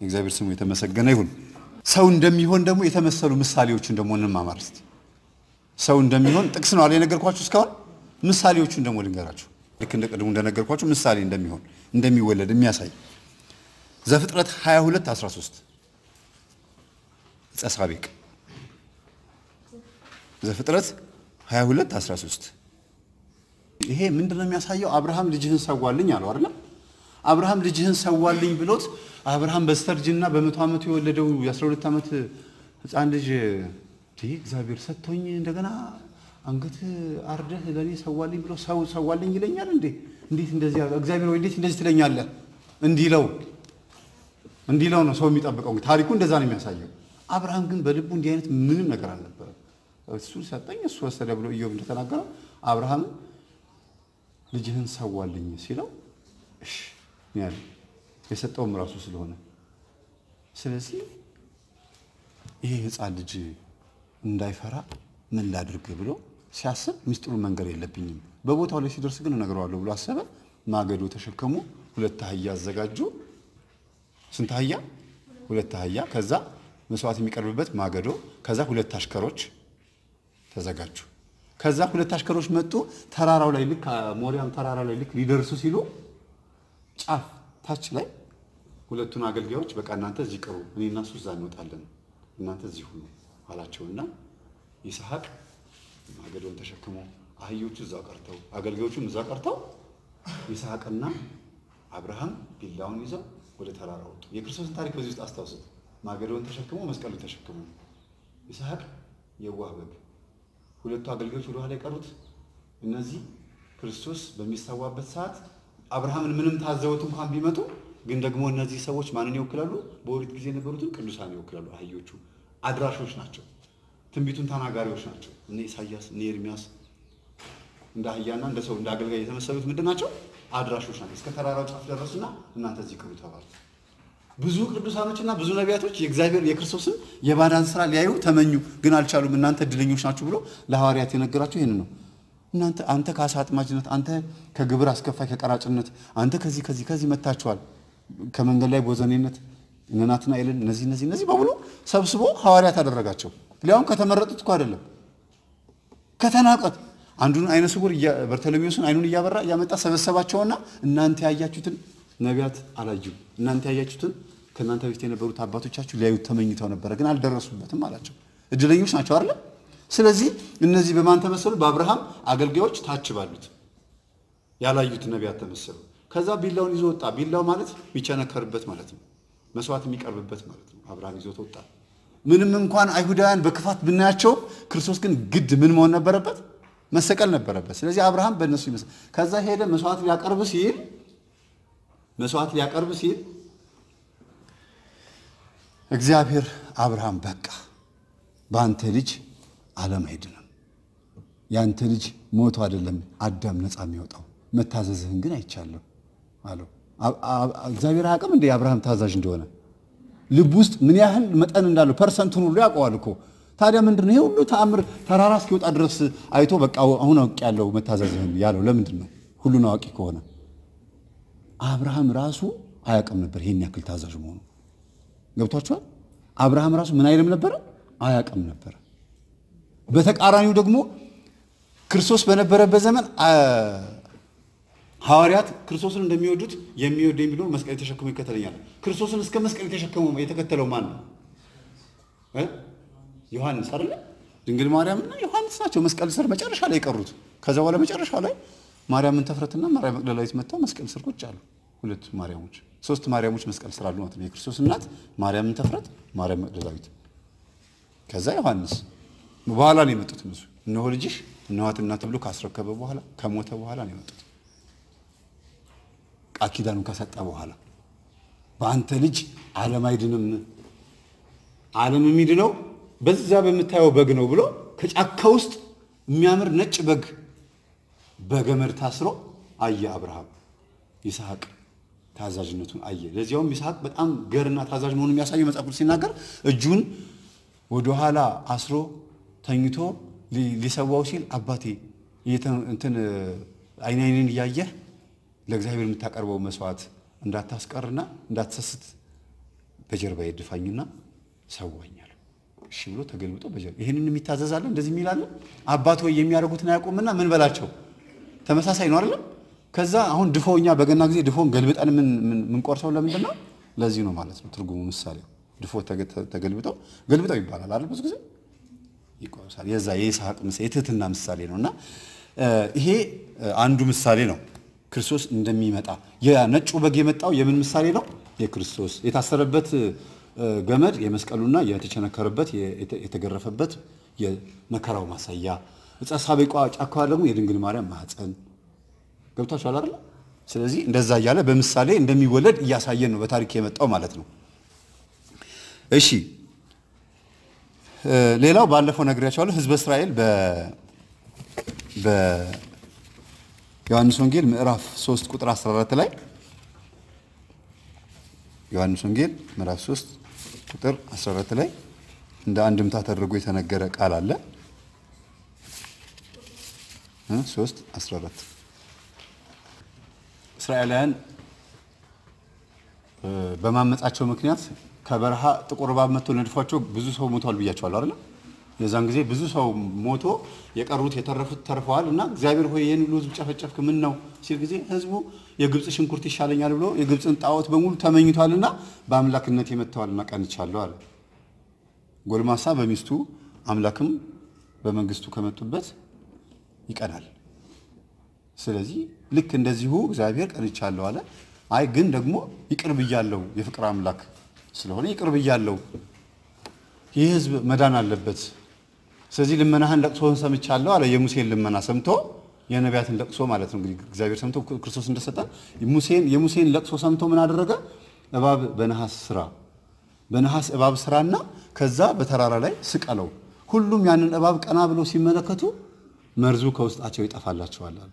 የእግዚአብሔር ስሙ የተመሰገነ ይሁን። ሰው እንደሚሆን ደግሞ የተመሰሉ ምሳሌዎችን ደግሞ እንማማር እስቲ። ሰው እንደሚሆን ጥቅስ ነው አለ የነገርኳችሁ እስካሁን። ምሳሌዎቹን ደግሞ ልንገራችሁ። ልክ እንደ ቅድሙ እንደነገርኳችሁ ምሳሌ እንደሚሆን እንደሚወለድ የሚያሳይ ዘፍጥረት 22 13 ጸሳቤቅ ዘፍጥረት 22 13 ይሄ ምንድን ነው የሚያሳየው? አብርሃም ልጅህን ሰዋልኝ አለው አይደለም? አብርሃም ልጅህን ሰዋልኝ ብሎት አብርሃም በስተርጅና በመቶ ዓመቱ የወለደው የ12 ዓመት ሕፃን ልጅ እግዚአብሔር ሰጥቶኝ እንደገና አንገት አርደህ ለእኔ ሰዋልኝ ብሎ ሰው ሰዋልኝ ይለኛል እንዴ? እንዴት እንደዚህ እግዚአብሔር ወይ እንዴት እንደዚህ ትለኛለህ? እንዲለው እንዲለው ነው ሰው የሚጠብቀው። ታሪኩ እንደዛ ነው የሚያሳየው። አብርሃም ግን በልቡ እንዲህ አይነት ምንም ነገር አልነበረም። እሱ ሰጠኝ እሱ ወሰደ ብሎ ኢዮብ እንደተናገረው አብርሃም ልጅህን ሰዋልኝ ሲለው እሺ ያለ የሰጠውም ራሱ ስለሆነ ስለዚህ ይሄ ሕፃን ልጅ እንዳይፈራ ምን ላድርግ ብሎ ሲያስብ ሚስጥሩን መንገር የለብኝም በቦታው ላይ ሲደርስ ግን እነግረዋለሁ ብሎ አሰበ። ማገዶ ተሸከሙ፣ ሁለት አህያ አዘጋጁ። ስንት አህያ? ሁለት አህያ። ከዛ መስዋዕት የሚቀርብበት ማገዶ፣ ከዛ ሁለት አሽከሮች ተዘጋጁ። ከዛ ሁለት አሽከሮች መጡ። ተራራው ላይ ልክ ሞሪያም ተራራ ላይ ልክ ሊደርሱ ሲሉ ጫፍ ታች ላይ ሁለቱን አገልጋዮች በቃ እናንተ እዚህ ቅሩ፣ እኔ እና እሱ እዛ እንወጣለን፣ እናንተ እዚህ ሁኑ አላቸውና ይስሐቅ ማገዶን ተሸክሞ አህዮቹ እዛ ቀርተው አገልጋዮቹም እዛ ቀርተው ይስሐቅና አብርሃም ቢላውን ይዘው ወደ ተራራ ወጡ። የክርስቶስን ታሪክ በዚህ ውስጥ አስታውሱት። ማገዶን ተሸክሞ መስቀሉን ተሸክሞ ይስሐቅ የዋህ በግ ሁለቱ አገልጋዮች ወደ ኋላ የቀሩት እነዚህ ክርስቶስ በሚሰዋበት ሰዓት አብርሃምን ምንም ታዘውት እንኳን ቢመጡ ግን ደግሞ እነዚህ ሰዎች ማንን ይወክላሉ? በኦሪት ጊዜ የነበሩትን ቅዱሳን ይወክላሉ። አህዮቹ አድራሾች ናቸው። ትንቢቱን ተናጋሪዎች ናቸው። እነ ኢሳያስ እነ ኤርሚያስ እንደ አህያና እንደ ሰው እንደ አገልጋይ የተመሰሉት ምንድን ናቸው? አድራሾች ናቸው። እስከ ተራራው ጫፍ ደረሱና እናንተ እዚህ ቅሩ ተባሉ። ብዙ ቅዱሳኖችና ብዙ ነቢያቶች የእግዚአብሔር የክርስቶስን የማዳን ስራ ሊያዩ ተመኙ፣ ግን አልቻሉም። እናንተ እድለኞች ናችሁ ብሎ ለሐዋርያት የነገራቸው ይህን ነው። እናንተ አንተ ከአሳ አጥማጅነት፣ አንተ ከግብር አስከፋይ ከቀራጭነት፣ አንተ ከዚህ ከዚህ ከዚህ መታችኋል። ከመንገድ ላይ ቦዘኔነት እነ ናትናኤልን እነዚህ እነዚህ እነዚህ በሙሉ ሰብስቦ ሐዋርያት አደረጋቸው። ሊያውም ከተመረጡት እኮ አይደለም ከተናቀት አንዱን አይነ ስውር በርተሎሜዎስን አይኑን እያበራ እያመጣ ሰበሰባቸውና እናንተ ያያችሁትን ነቢያት አላዩም፣ እናንተ ያያችሁትን ከእናንተ በፊት የነበሩት አባቶቻችሁ ሊያዩት ተመኝተው ነበረ፣ ግን አልደረሱበትም አላቸው። እድለኞች ናቸው አይደለ? ስለዚህ እነዚህ በማን ተመሰሉ? በአብርሃም አገልጋዮች ታች ባሉት ያላዩት ነቢያት ተመሰሉ። ከዛ ቢላውን ይዞ ወጣ። ቢላው ማለት የሚቸነከርበት ማለት ነው፣ መስዋዕት የሚቀርብበት ማለት ነው። አብርሃም ይዞት ወጣ። ምንም እንኳን አይሁዳውያን በክፋት ብናያቸውም ክርስቶስ ግን ግድ ምን መሆን ነበረበት? መሰቀል ነበረበት። ስለዚህ አብርሃም በእነሱ ይመስል ከዛ ሄደ መስዋዕት ሊያቀርብ ሲል መስዋዕት ሊያቀርብ ሲል እግዚአብሔር አብርሃም በቃ በአንተ ልጅ ዓለም አይድንም፣ የአንተ ልጅ ሞቶ አይደለም አዳም ነፃ የሚወጣው መታዘዝህን ግን አይቻለሁ አለው። እግዚአብሔር አያውቅም እንደ አብርሃም ታዛዥ እንደሆነ ልብ ውስጥ ምን ያህል መጠን እንዳለው percent ኡን ሁሉ ያውቀዋል እኮ። ታዲያ ምንድን ነው ይሄ ሁሉ ተአምር ተራራ እስኪወጣ ድረስ አይቶ በቃ አሁን አውቅ ያለው መታዘዝህን ያለው ለምንድን ነው? ሁሉን አዋቂ ከሆነ አብርሃም ራሱ አያውቅም ነበር ይሄን ያክል ታዛዥ መሆኑ። ገብቷችኋል? አብርሃም ራሱ ምን አይልም ነበረ? አያውቅም ነበረ። በተቃራኒው ደግሞ ክርስቶስ በነበረበት ዘመን ሐዋርያት ክርስቶስን እንደሚወዱት የሚወድ የሚለውን መስቀል የተሸክሞ ይከተለኛል። ክርስቶስን እስከ መስቀል የተሸከመው የተከተለው ማን ነው? ዮሐንስ አይደለ? ድንግል ማርያምና ዮሐንስ ናቸው መስቀል ስር መጨረሻ ላይ የቀሩት። ከዛ በኋላ መጨረሻ ላይ ማርያምን ተፍረትና ማርያም መቅደላዊት መጥተው መስቀል ስር ቁጭ አሉ። ሁለት ማርያሞች፣ ሶስት ማርያሞች መስቀል ስር አሉ ማለት ነው። የክርስቶስ እናት ማርያምን ተፍረት፣ ማርያም መቅደላዊት፣ ከዛ ዮሐንስ በኋላ ነው የመጡት እነሱ። እነሆ ልጅሽ እነኋትና ተብሎ ካስረከበ በኋላ ከሞተ በኋላ ነው የመጡት ቃል ኪዳኑን ከሰጠ በኋላ በአንተ ልጅ ዓለም አይድንም፣ ዓለም የሚድነው በዛ በምታየው በግ ነው ብሎ ከጫካ ውስጥ የሚያምር ነጭ በግ በገመድ ታስሮ አየ አብርሃም። ይስሐቅ ታዛዥነቱን አየ። ለዚያውም ይስሐቅ በጣም ገርና ታዛዥ መሆኑን የሚያሳየው መጽሐፍ ቅዱስ ሲናገር እጁን ወደኋላ አስሮ ተኝቶ ሊሰዋው ሲል አባቴ እንትን አይን አይንን እያየህ ለእግዚአብሔር የምታቀርበው መስዋዕት እንዳታስቀርና እንዳትሰስት በጀርባ የድፋኝና ሰዋኛል። እሺ ብሎ ተገልብጦ በጀርባ ይህንን የሚታዘዛለ እንደዚህ የሚላለ አባት ወይ የሚያደርጉትን አያውቁምና ምን በላቸው። ተመሳሳይ ነው አይደለም? ከዛ አሁን ድፎ እኛ በገና ጊዜ ድፎን ገልብጠን ምንቆርሰው ለምንድን ነው? ለዚህ ነው ማለት ነው ትርጉሙ ምሳሌው ድፎ ተገልብጠው ገልብጠው ይባላል አይደል? ብዙ ጊዜ ይቆርሳል። የዛ የይስሐቅ ምሳሌ የትህትና ምሳሌ ነው እና ይሄ አንዱ ምሳሌ ነው ክርስቶስ እንደሚመጣ የነጩ በግ የመጣው የምን ምሳሌ ነው? የክርስቶስ የታሰረበት ገመድ የመስቀሉና የተቸነከረበት የተገረፈበት የመከራው ማሳያ፣ ዕፀ ሳቤቋ ጫካዋ ደግሞ የድንግል ማርያም ማኅፀን ገብቷችኋል አይደል? ስለዚህ እንደዛ እያለ በምሳሌ እንደሚወለድ እያሳየን ነው በታሪክ የመጣው ማለት ነው። እሺ ሌላው ባለፈው ነግሬያቸዋለሁ። ህዝበ እስራኤል በዮሐንስ ወንጌል ምዕራፍ 3 ቁጥር 14 ላይ ዮሐንስ ወንጌል ምዕራፍ 3 ቁጥር 14 ላይ እንደ አንድምታ ተደርጎ የተነገረ ቃል አለ። 3 14 እስራኤላውያን በማመጻቸው ምክንያት ከበረሃ ጥቁር እባብ መጥቶ ነድፏቸው ብዙ ሰው ሞቷል ብያቸዋለሁ አይደል? የዛን ጊዜ ብዙ ሰው ሞቶ የቀሩት የተረፉት ተርፈዋል። እና እግዚአብሔር ሆይ ይህን ሁሉ ህዝብ ጨፈጨፍክ ምን ነው ሲል ጊዜ ህዝቡ የግብፅ ሽንኩርት ይሻለኛል ብሎ የግብፅን ጣዖት በሙሉ ተመኝቷልና በአምላክነት የመጥተዋልና ቀንቻለሁ አለ። ጎልማሳ በሚስቱ አምላክም በመንግስቱ ከመጡበት ይቀናል። ስለዚህ ልክ እንደዚሁ እግዚአብሔር ቀንቻለሁ አለ። አይ ግን ደግሞ ይቅር ብያለሁ የፍቅር አምላክ ስለሆነ ይቅር ብያለሁ። ይህ ህዝብ መዳን አለበት። ስለዚህ ልመናህን ለቅሶህን ሰምቻለሁ አለ። የሙሴን ልመና ሰምቶ የነቢያትን ለቅሶ ማለት ነው እንግዲህ እግዚአብሔር ሰምቶ ክርስቶስ እንደሰጠ ሙሴን የሙሴን ለቅሶ ሰምቶ ምን አደረገ? እባብ በነሐስ ስራ በነሐስ እባብ ስራና ከዛ በተራራ ላይ ስቀለው። ሁሉም ያንን እባብ ቀና ብለው ሲመለከቱ መርዙ ከውስጣቸው ይጠፋላቸዋል አሉ።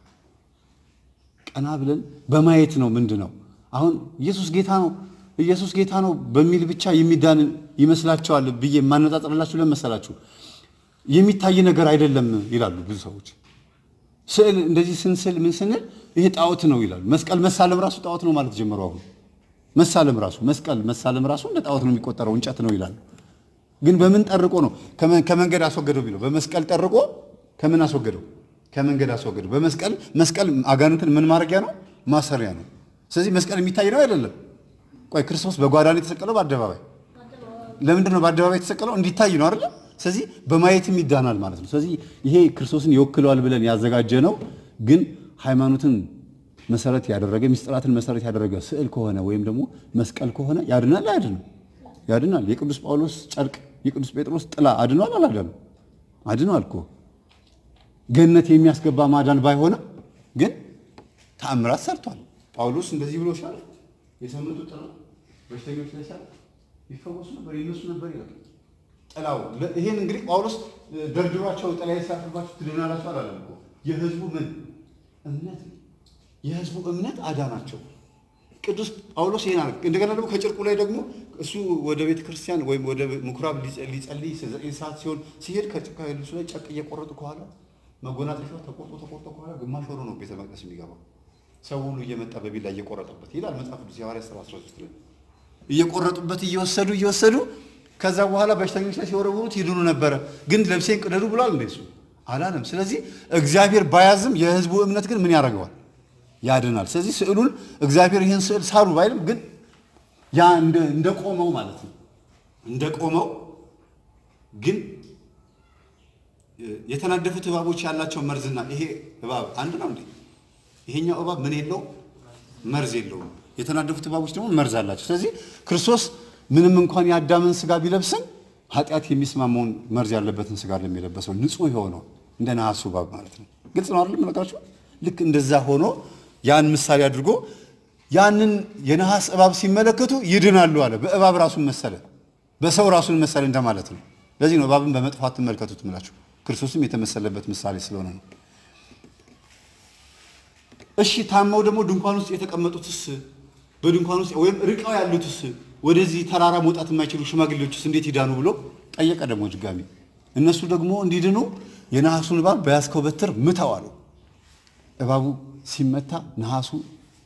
ቀና ብለን በማየት ነው ምንድን ነው አሁን ኢየሱስ ጌታ ነው ኢየሱስ ጌታ ነው በሚል ብቻ የሚዳን ይመስላቸዋል ብዬ የማነጻጸርላችሁ ለመሰላችሁ የሚታይ ነገር አይደለም ይላሉ ብዙ ሰዎች። ስዕል እንደዚህ ስንስል ምን ስንል ይሄ ጣዖት ነው ይላሉ። መስቀል መሳለም ራሱ ጣዖት ነው ማለት ጀመሩ። አሁን መሳለም ራሱ መስቀል መሳለም ራሱ እንደ ጣዖት ነው የሚቆጠረው እንጨት ነው ይላሉ። ግን በምን ጠርቆ ነው ከመንገድ አስወገደው ቢለው በመስቀል ጠርቆ ከምን አስወገደው? ከመንገድ አስወገደው። በመስቀል መስቀል አጋንንትን ምን ማድረጊያ ነው? ማሰሪያ ነው። ስለዚህ መስቀል የሚታይ ነው አይደለም። ቆይ ክርስቶስ በጓዳ ነው የተሰቀለው? በአደባባይ ለምንድን ነው በአደባባይ የተሰቀለው? እንዲታይ ነው አይደለም። ስለዚህ በማየትም ይዳናል ማለት ነው። ስለዚህ ይሄ ክርስቶስን ይወክለዋል ብለን ያዘጋጀ ነው። ግን ሃይማኖትን መሰረት ያደረገ ሚስጥራትን መሰረት ያደረገ ስዕል ከሆነ ወይም ደግሞ መስቀል ከሆነ ያድናል አያድንም? ያድናል። የቅዱስ ጳውሎስ ጨርቅ፣ የቅዱስ ጴጥሮስ ጥላ አድኗል አላዳንም? አድኗል እኮ ገነት የሚያስገባ ማዳን ባይሆንም ግን ተአምራት ሰርቷል። ጳውሎስ እንደዚህ ብሎ የሰምቱ ጥላ በሽተኞች ላይ ሳል ይፈወሱ ነበር ይነሱ ነበር ይላል። ጥላው ይሄን እንግዲህ ጳውሎስ ደርድሯቸው ጥላ ሲያርፍባችሁ ትድናላችሁ አላለም እኮ የህዝቡ ምን እምነት የህዝቡ እምነት አዳናቸው። ቅዱስ ጳውሎስ ይሄን አለ። እንደገና ደግሞ ከጭርቁ ላይ ደግሞ እሱ ወደ ቤተ ክርስቲያን ወይም ወደ ምኩራብ ሊጸልይ ዘጠኝ ሰዓት ሲሆን ሲሄድ ከልብሱ ላይ ጨርቅ እየቆረጡ ከኋላ መጎናጸፊያው ተቆርጦ ተቆርጦ ከኋላ ግማሽ ሆኖ ነው ቤተ መቅደስ የሚገባው። ሰው ሁሉ እየመጣ በቢላ እየቆረጠበት ይላል መጽሐፍ ቅዱስ የሐዋርያት ሥራ 13 ላይ እየቆረጡበት እየወሰዱ እየወሰዱ ከዛ በኋላ በሽተኞች ላይ ሲወረውሩት ይድኑ ነበረ። ግን ልብሴን ቅደዱ ብሏል እንደ እሱ አላለም። ስለዚህ እግዚአብሔር ባያዝም የህዝቡ እምነት ግን ምን ያደርገዋል? ያድናል። ስለዚህ ስዕሉን እግዚአብሔር ይህን ስዕል ሳሉ ባይልም ግን ያ እንደ ማለት ነው እንደ ቆመው ግን የተናደፉት እባቦች ያላቸው መርዝና ይሄ እባብ አንድ ነው እንዴ? ይሄኛው እባብ ምን የለው መርዝ የለውም። የተናደፉት እባቦች ደግሞ መርዝ አላቸው። ስለዚህ ክርስቶስ ምንም እንኳን የአዳምን ስጋ ቢለብስም ኃጢአት የሚስማማውን መርዝ ያለበትን ስጋ ለሚለበሰው ንጹሕ የሆነው እንደ ነሐሱ እባብ ማለት ነው። ግልጽ ነው አይደል? ነገራችሁ ልክ እንደዛ ሆኖ ያን ምሳሌ አድርጎ ያንን የነሐስ እባብ ሲመለከቱ ይድናሉ አለ። በእባብ ራሱን መሰለ፣ በሰው ራሱን መሰለ እንደማለት ነው። ለዚህ ነው እባብን በመጥፎ አትመልከቱት እምላችሁ። ክርስቶስም የተመሰለበት ምሳሌ ስለሆነ ነው። እሺ ታመው ደግሞ ድንኳን ውስጥ የተቀመጡትስ በድንኳን ውስጥ ወይም ርቀው ያሉትስ ወደዚህ ተራራ መውጣት የማይችሉ ሽማግሌዎችስ እንዴት ይዳኑ ብሎ ጠየቀ። ደግሞ ድጋሚ እነሱ ደግሞ እንዲድኑ የነሐሱን እባብ በያዝከው በትር ምታው አሉ። እባቡ ሲመታ ነሐሱ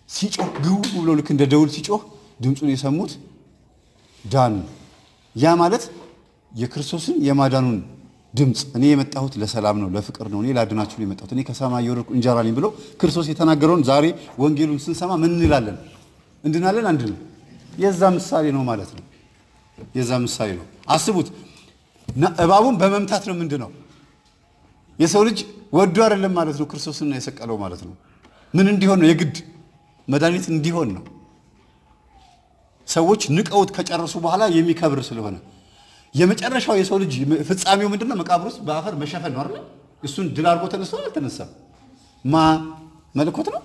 ሲጮህ ግው ብሎ ልክ እንደ ደውል ሲጮህ ድምፁን የሰሙት ዳኑ። ያ ማለት የክርስቶስን የማዳኑን ድምፅ እኔ የመጣሁት ለሰላም ነው፣ ለፍቅር ነው፣ እኔ ላድናችሁ ነው የመጣሁት፣ እኔ ከሰማይ የወረድኩ እንጀራ ነኝ ብሎ ክርስቶስ የተናገረውን ዛሬ ወንጌሉን ስንሰማ ምን እንላለን? እንድናለን? አንድንም። የዛ ምሳሌ ነው ማለት ነው። የዛ ምሳሌ ነው። አስቡት። እባቡን በመምታት ነው ምንድን ነው የሰው ልጅ ወዶ አይደለም ማለት ነው ክርስቶስን የሰቀለው ማለት ነው። ምን እንዲሆን ነው? የግድ መድኃኒት እንዲሆን ነው። ሰዎች ንቀውት ከጨረሱ በኋላ የሚከብር ስለሆነ የመጨረሻው የሰው ልጅ ፍጻሜው ምንድን ነው? መቃብር ውስጥ በአፈር መሸፈን ነው አይደል? እሱን ድል አድርጎ ተነስቶ አልተነሳም። ማ መለኮት ነው?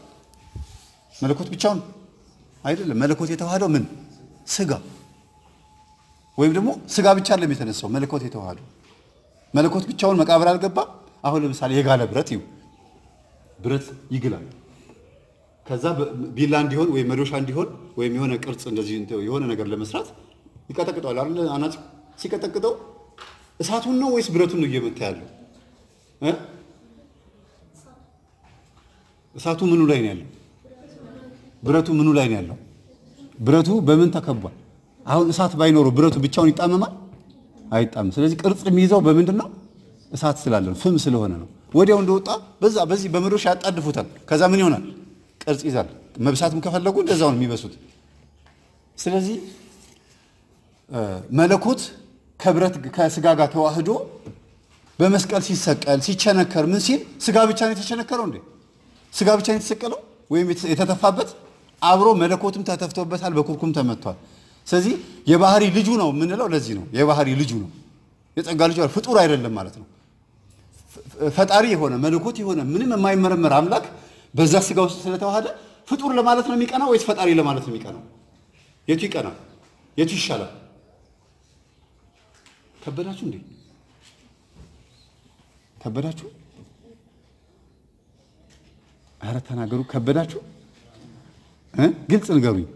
መለኮት ብቻውን አይደለም። መለኮት የተዋህደው ምን ስጋ ወይም ደግሞ ስጋ ብቻ አይደለም የተነሳው መለኮት የተዋህደው መለኮት ብቻውን መቃብር አልገባም። አሁን ለምሳሌ የጋለ ብረት ይሁ ብረት ይግላል። ከዛ ቢላ እንዲሆን ወይም መዶሻ እንዲሆን ወይም የሆነ ቅርጽ እንደዚህ የሆነ ነገር ለመስራት ይቀጠቅጠዋል አይደል? አናት ሲቀጠቅጠው እሳቱን ነው ወይስ ብረቱን ነው እየመታ ያለው? እሳቱ ምኑ ላይ ነው ያለው? ብረቱ ምኑ ላይ ነው ያለው? ብረቱ በምን ተከቧል? አሁን እሳት ባይኖረው ብረቱ ብቻውን ይጣመማል? አይጣምም። ስለዚህ ቅርጽ የሚይዘው በምንድን ነው? እሳት ስላለ ነው፣ ፍም ስለሆነ ነው። ወዲያው እንደወጣ በዛ በዚህ በመዶሻ ያጣድፉታል። ከዛ ምን ይሆናል? ቅርጽ ይዛል። መብሳትም ከፈለጉ እንደዛው ነው የሚበሱት። ስለዚህ መለኮት ከብረት ከስጋ ጋር ተዋህዶ በመስቀል ሲሰቀል ሲቸነከር ምን ሲል ስጋ ብቻ ነው የተቸነከረው እንዴ? ስጋ ብቻ ነው የተሰቀለው ወይም የተተፋበት? አብሮ መለኮትም ተተፍቶበታል፣ በኩርኩም ተመቷል። ስለዚህ የባህሪ ልጁ ነው የምንለው ለዚህ ነው። የባህሪ ልጁ ነው፣ የጸጋ ልጁ ፍጡር አይደለም ማለት ነው። ፈጣሪ የሆነ መለኮት የሆነ ምንም የማይመረመር አምላክ በዛ ስጋ ውስጥ ስለተዋሃደ ፍጡር ለማለት ነው የሚቀናው ወይስ ፈጣሪ ለማለት ነው የሚቀናው? የቱ ይቀናል? የቱ ይሻላል? ከበዳችሁ እንዴ? ከበዳችሁ? አረ ተናገሩ። ከበዳችሁ? ግልጽ ንገሩኝ።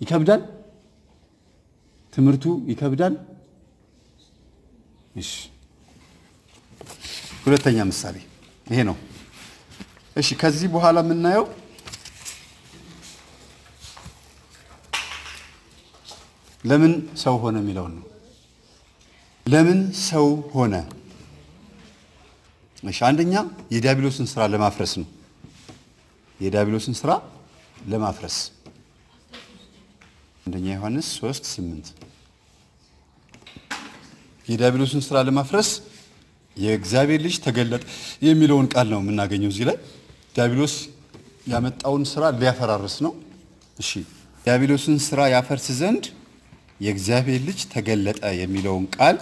ይከብዳል? ትምህርቱ ይከብዳል? እሺ፣ ሁለተኛ ምሳሌ ይሄ ነው። እሺ፣ ከዚህ በኋላ የምናየው ለምን ሰው ሆነ የሚለውን ነው። ለምን ሰው ሆነ? እሺ፣ አንደኛ የዲያብሎስን ስራ ለማፍረስ ነው። የዲያብሎስን ስራ ለማፍረስ አንደኛ ዮሐንስ 3 8 የዲያብሎስን ስራ ለማፍረስ የእግዚአብሔር ልጅ ተገለጠ የሚለውን ቃል ነው የምናገኘው እዚህ ላይ። ዲያብሎስ ያመጣውን ስራ ሊያፈራርስ ነው። እሺ ዲያብሎስን ስራ ያፈርስ ዘንድ የእግዚአብሔር ልጅ ተገለጠ የሚለውን ቃል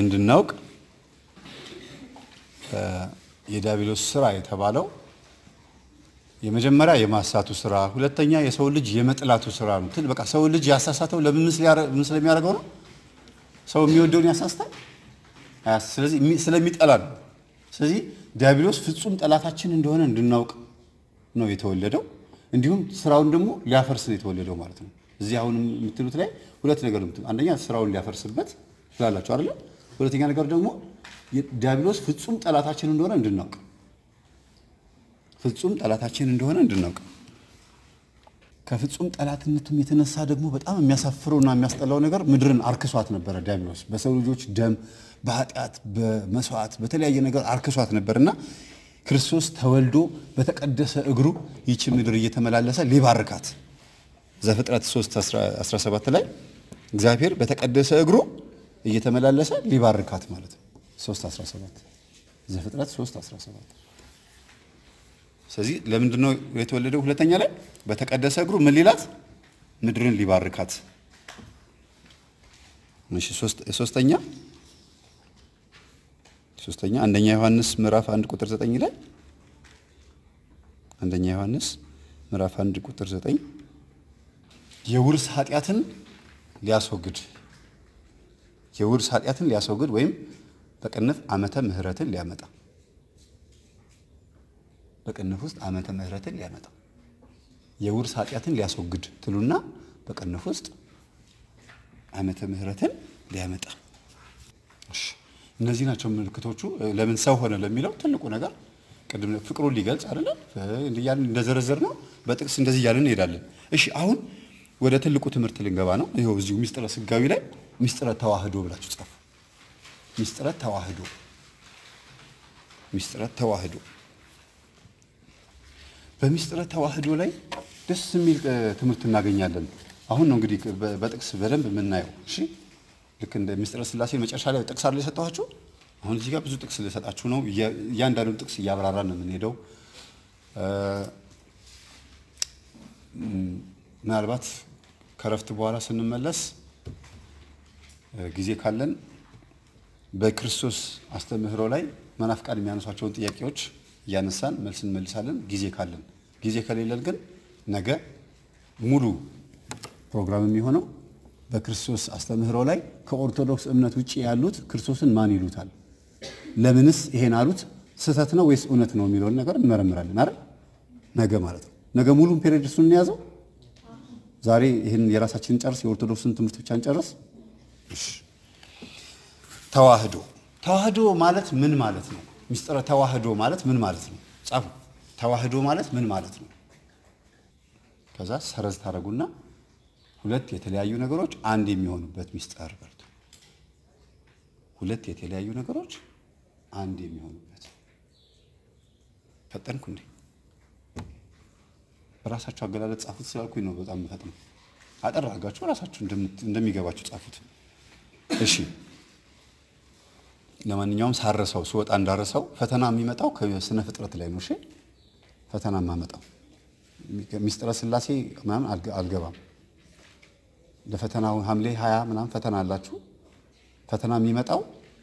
እንድናውቅ የዲያብሎስ ስራ የተባለው የመጀመሪያ የማሳቱ ስራ፣ ሁለተኛ የሰው ልጅ የመጥላቱ ስራ ነው። ትል በቃ ሰው ልጅ ያሳሳተው ለምን ምን ስለሚያደርገው ነው? ሰው የሚወደውን ያሳስታል። ስለሚጠላ ነው። ስለዚህ ዲያብሎስ ፍጹም ጠላታችን እንደሆነ እንድናውቅ ነው የተወለደው። እንዲሁም ስራውን ደግሞ ሊያፈርስ ነው የተወለደው ማለት ነው። እዚህ አሁን የምትሉት ላይ ሁለት ነገር ነው። አንደኛ ስራውን ሊያፈርስበት ስላላቸው አይደለ? ሁለተኛ ነገር ደግሞ ዲያብሎስ ፍጹም ጠላታችን እንደሆነ እንድናውቅ ፍጹም ጠላታችን እንደሆነ እንድናውቅ ከፍጹም ጠላትነቱም የተነሳ ደግሞ በጣም የሚያሳፍረውና የሚያስጠላው ነገር ምድርን አርክሷት ነበረ። ዲያብሎስ በሰው ልጆች ደም፣ በኃጢአት፣ በመስዋዕት በተለያየ ነገር አርክሷት ነበርና ክርስቶስ ተወልዶ በተቀደሰ እግሩ ይቺ ምድር እየተመላለሰ ሊባርካት ዘፍጥረት 3 17 ላይ እግዚአብሔር በተቀደሰ እግሩ እየተመላለሰ ሊባርካት ማለት ነው። 3 17 ዘፍጥረት 3 17 ስለዚህ ለምንድን ነው የተወለደው? ሁለተኛ ላይ በተቀደሰ እግሩ ምን ሊላት ምድርን ሊባርካት። ሶስተኛ ሶስተኛ አንደኛ ዮሐንስ ምዕራፍ 1 ቁጥር 9 ላይ አንደኛ ዮሐንስ ምዕራፍ 1 ቁጥር 9 የውርስ ኃጢአትን ሊያስወግድ የውርስ ኃጢአትን ሊያስወግድ ወይም በቅንፍ ዓመተ ምሕረትን ሊያመጣ በቅንፍ ውስጥ ዓመተ ምሕረትን ሊያመጣ የውርስ ኃጢአትን ሊያስወግድ ትሉና በቅንፍ ውስጥ ዓመተ ምሕረትን ሊያመጣ። እነዚህ ናቸው ምልክቶቹ። ለምን ሰው ሆነ ለሚለው ትልቁ ነገር ቅድም ፍቅሩን ሊገልጽ አይደለም እያልን እንደዘረዘር ነው። በጥቅስ እንደዚህ እያልን እንሄዳለን። እሺ አሁን ወደ ትልቁ ትምህርት ልንገባ ነው። ይኸው እዚሁ ሚስጥረ ስጋዊ ላይ ሚስጥረ ተዋህዶ ብላችሁ ጻፉ። ሚስጥረ ተዋህዶ ሚስጥረ ተዋህዶ በሚስጥረ ተዋህዶ ላይ ደስ የሚል ትምህርት እናገኛለን። አሁን ነው እንግዲህ በጥቅስ በደንብ የምናየው። እሺ ልክ እንደ ሚስጥረ ስላሴ መጨረሻ ላይ ጥቅስ አለ የሰጠኋችሁ። አሁን እዚህ ጋር ብዙ ጥቅስ ልሰጣችሁ ነው። እያ- እያንዳንዱን ጥቅስ እያብራራን ነው የምንሄደው። ምናልባት ከረፍት በኋላ ስንመለስ ጊዜ ካለን በክርስቶስ አስተምህሮ ላይ መናፍቃን የሚያነሷቸውን ጥያቄዎች እያነሳን መልስ እንመልሳለን። ጊዜ ካለን፣ ጊዜ ከሌለን ግን ነገ ሙሉ ፕሮግራም የሚሆነው በክርስቶስ አስተምህሮ ላይ ከኦርቶዶክስ እምነት ውጭ ያሉት ክርስቶስን ማን ይሉታል፣ ለምንስ ይሄን አሉት፣ ስህተት ነው ወይስ እውነት ነው የሚለውን ነገር እንመረምራለን አይደል? ነገ ማለት ነው። ነገ ሙሉን ፔሪድ እሱን እንያዘው። ዛሬ ይህን የራሳችንን ጨርስ፣ የኦርቶዶክስን ትምህርት ብቻ እንጨርስ። ተዋህዶ ተዋህዶ ማለት ምን ማለት ነው? ሚስጥረ ተዋህዶ ማለት ምን ማለት ነው? ጻፉ። ተዋህዶ ማለት ምን ማለት ነው? ከዛ ሰረዝ ታደርጉና ሁለት የተለያዩ ነገሮች አንድ የሚሆኑበት ሚስጥር በርቱ። ሁለት የተለያዩ ነገሮች አንድ የሚሆኑበት ፈጠንኩ እንዴ? በራሳችሁ አገላለጥ ጻፉት ስላልኩኝ ነው በጣም ፈጥነው። አጠር አድርጋችሁ ራሳችሁ እንደሚገባችሁ ጻፉት። እሺ ለማንኛውም ሳረሰው ስወጣ እንዳረሰው ፈተና የሚመጣው ከስነ ፍጥረት ላይ ነው። እሺ ፈተና የማመጣው ሚስጥረ ስላሴ ምናምን አልገ- አልገባም። ለፈተናው ሐምሌ ሀያ ምናምን ፈተና አላችሁ። ፈተና የሚመጣው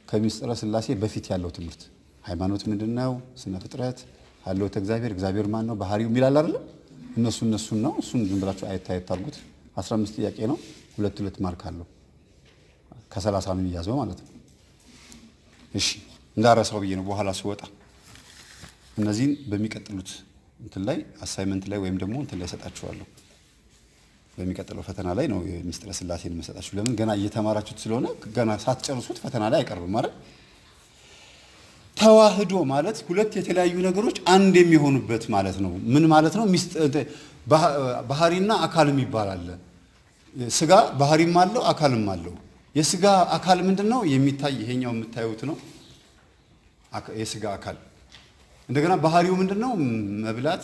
ከሚስጥረ ስላሴ በፊት ያለው ትምህርት ሃይማኖት ምንድን ነው፣ ስነ ፍጥረት፣ ሀልዎተ እግዚአብሔር፣ እግዚአብሔር ማን ነው፣ ባህሪው የሚላል አይደለም። እነሱ እነሱን ነው። እሱን ዝም ብላችሁ አየት አየት አድርጉት። 15 ጥያቄ ነው። ሁለት ሁለት mark አለው። ከሰላሳ ነው የሚያዘው ማለት ነው። እሺ እንዳረሳው ብዬ ነው በኋላ ስወጣ እነዚህን በሚቀጥሉት እንትን ላይ assignment ላይ ወይም ደግሞ እንትን ላይ ሰጣችኋለሁ። በሚቀጥለው ፈተና ላይ ነው የሚስጥረ ስላሴን መሰጣችሁ። ለምን ገና እየተማራችሁት ስለሆነ ገና ሳትጨርሱት ፈተና ላይ አይቀርብም ማለት ተዋህዶ ማለት ሁለት የተለያዩ ነገሮች አንድ የሚሆኑበት ማለት ነው። ምን ማለት ነው? ባህሪና አካልም ይባላል። ስጋ ባህሪም አለው አካልም አለው። የስጋ አካል ምንድን ነው? የሚታይ ይሄኛው የምታዩት ነው የስጋ አካል። እንደገና ባህሪው ምንድን ነው? መብላት፣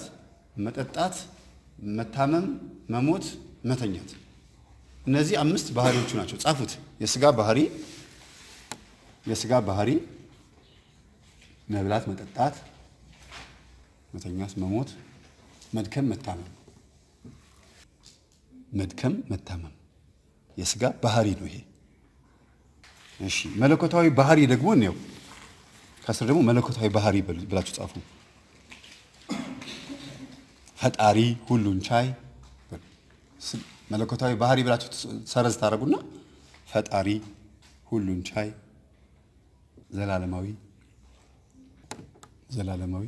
መጠጣት፣ መታመም፣ መሞት፣ መተኛት። እነዚህ አምስት ባህሪዎቹ ናቸው። ጻፉት። የስጋ ባህሪ የስጋ ባህሪ መብላት፣ መጠጣት፣ መተኛት፣ መሞት፣ መድከም፣ መታመም። መድከም፣ መታመም የስጋ ባህሪ ነው ይሄ። እሺ መለኮታዊ ባህሪ ደግሞ እንየው። ከስር ደግሞ መለኮታዊ ባህሪ ብላችሁ ጻፉ። ፈጣሪ፣ ሁሉን ቻይ። መለኮታዊ ባህሪ ብላችሁ ሰረዝ ታደርጉና ፈጣሪ፣ ሁሉን ቻይ፣ ዘላለማዊ ዘላለማዊ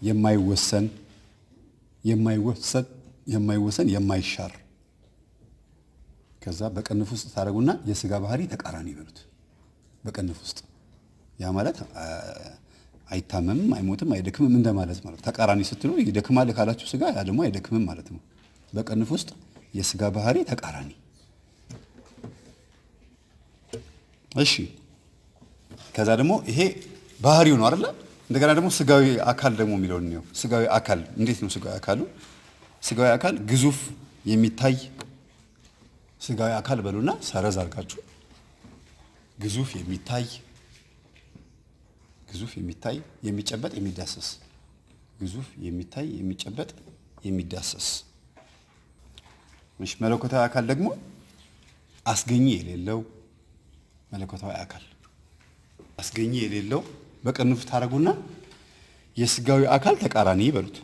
የማይወሰን የማይወሰን የማይወሰን የማይሻር ከዛ በቅንፍ ውስጥ ታደርጉና የስጋ ባህሪ ተቃራኒ ይበሉት። በቅንፍ ውስጥ ያ ማለት አይታመምም፣ አይሞትም፣ አይደክምም እንደማለት ማለት ተቃራኒ ስትሉ ይደክማል ካላችሁ ስጋ ያ ደግሞ አይደክምም ማለት ነው። በቅንፍ ውስጥ የስጋ ባህሪ ተቃራኒ። እሺ ከዛ ደግሞ ይሄ ባህሪው ነው አይደለ? እንደገና ደግሞ ስጋዊ አካል ደግሞ የሚለውን ነው። ስጋዊ አካል እንዴት ነው? ስጋዊ አካሉ ስጋዊ አካል ግዙፍ የሚታይ ስጋዊ አካል በሉና ሰረዝ አድርጋችሁ ግዙፍ የሚታይ ግዙፍ የሚታይ የሚጨበጥ የሚዳሰስ ግዙፍ የሚታይ የሚጨበጥ የሚዳሰስ መለኮታዊ አካል ደግሞ አስገኚ የሌለው መለኮታዊ አካል አስገኚ የሌለው በቅንፍ ታደርጉና የስጋዊ አካል ተቃራኒ ይበሉት።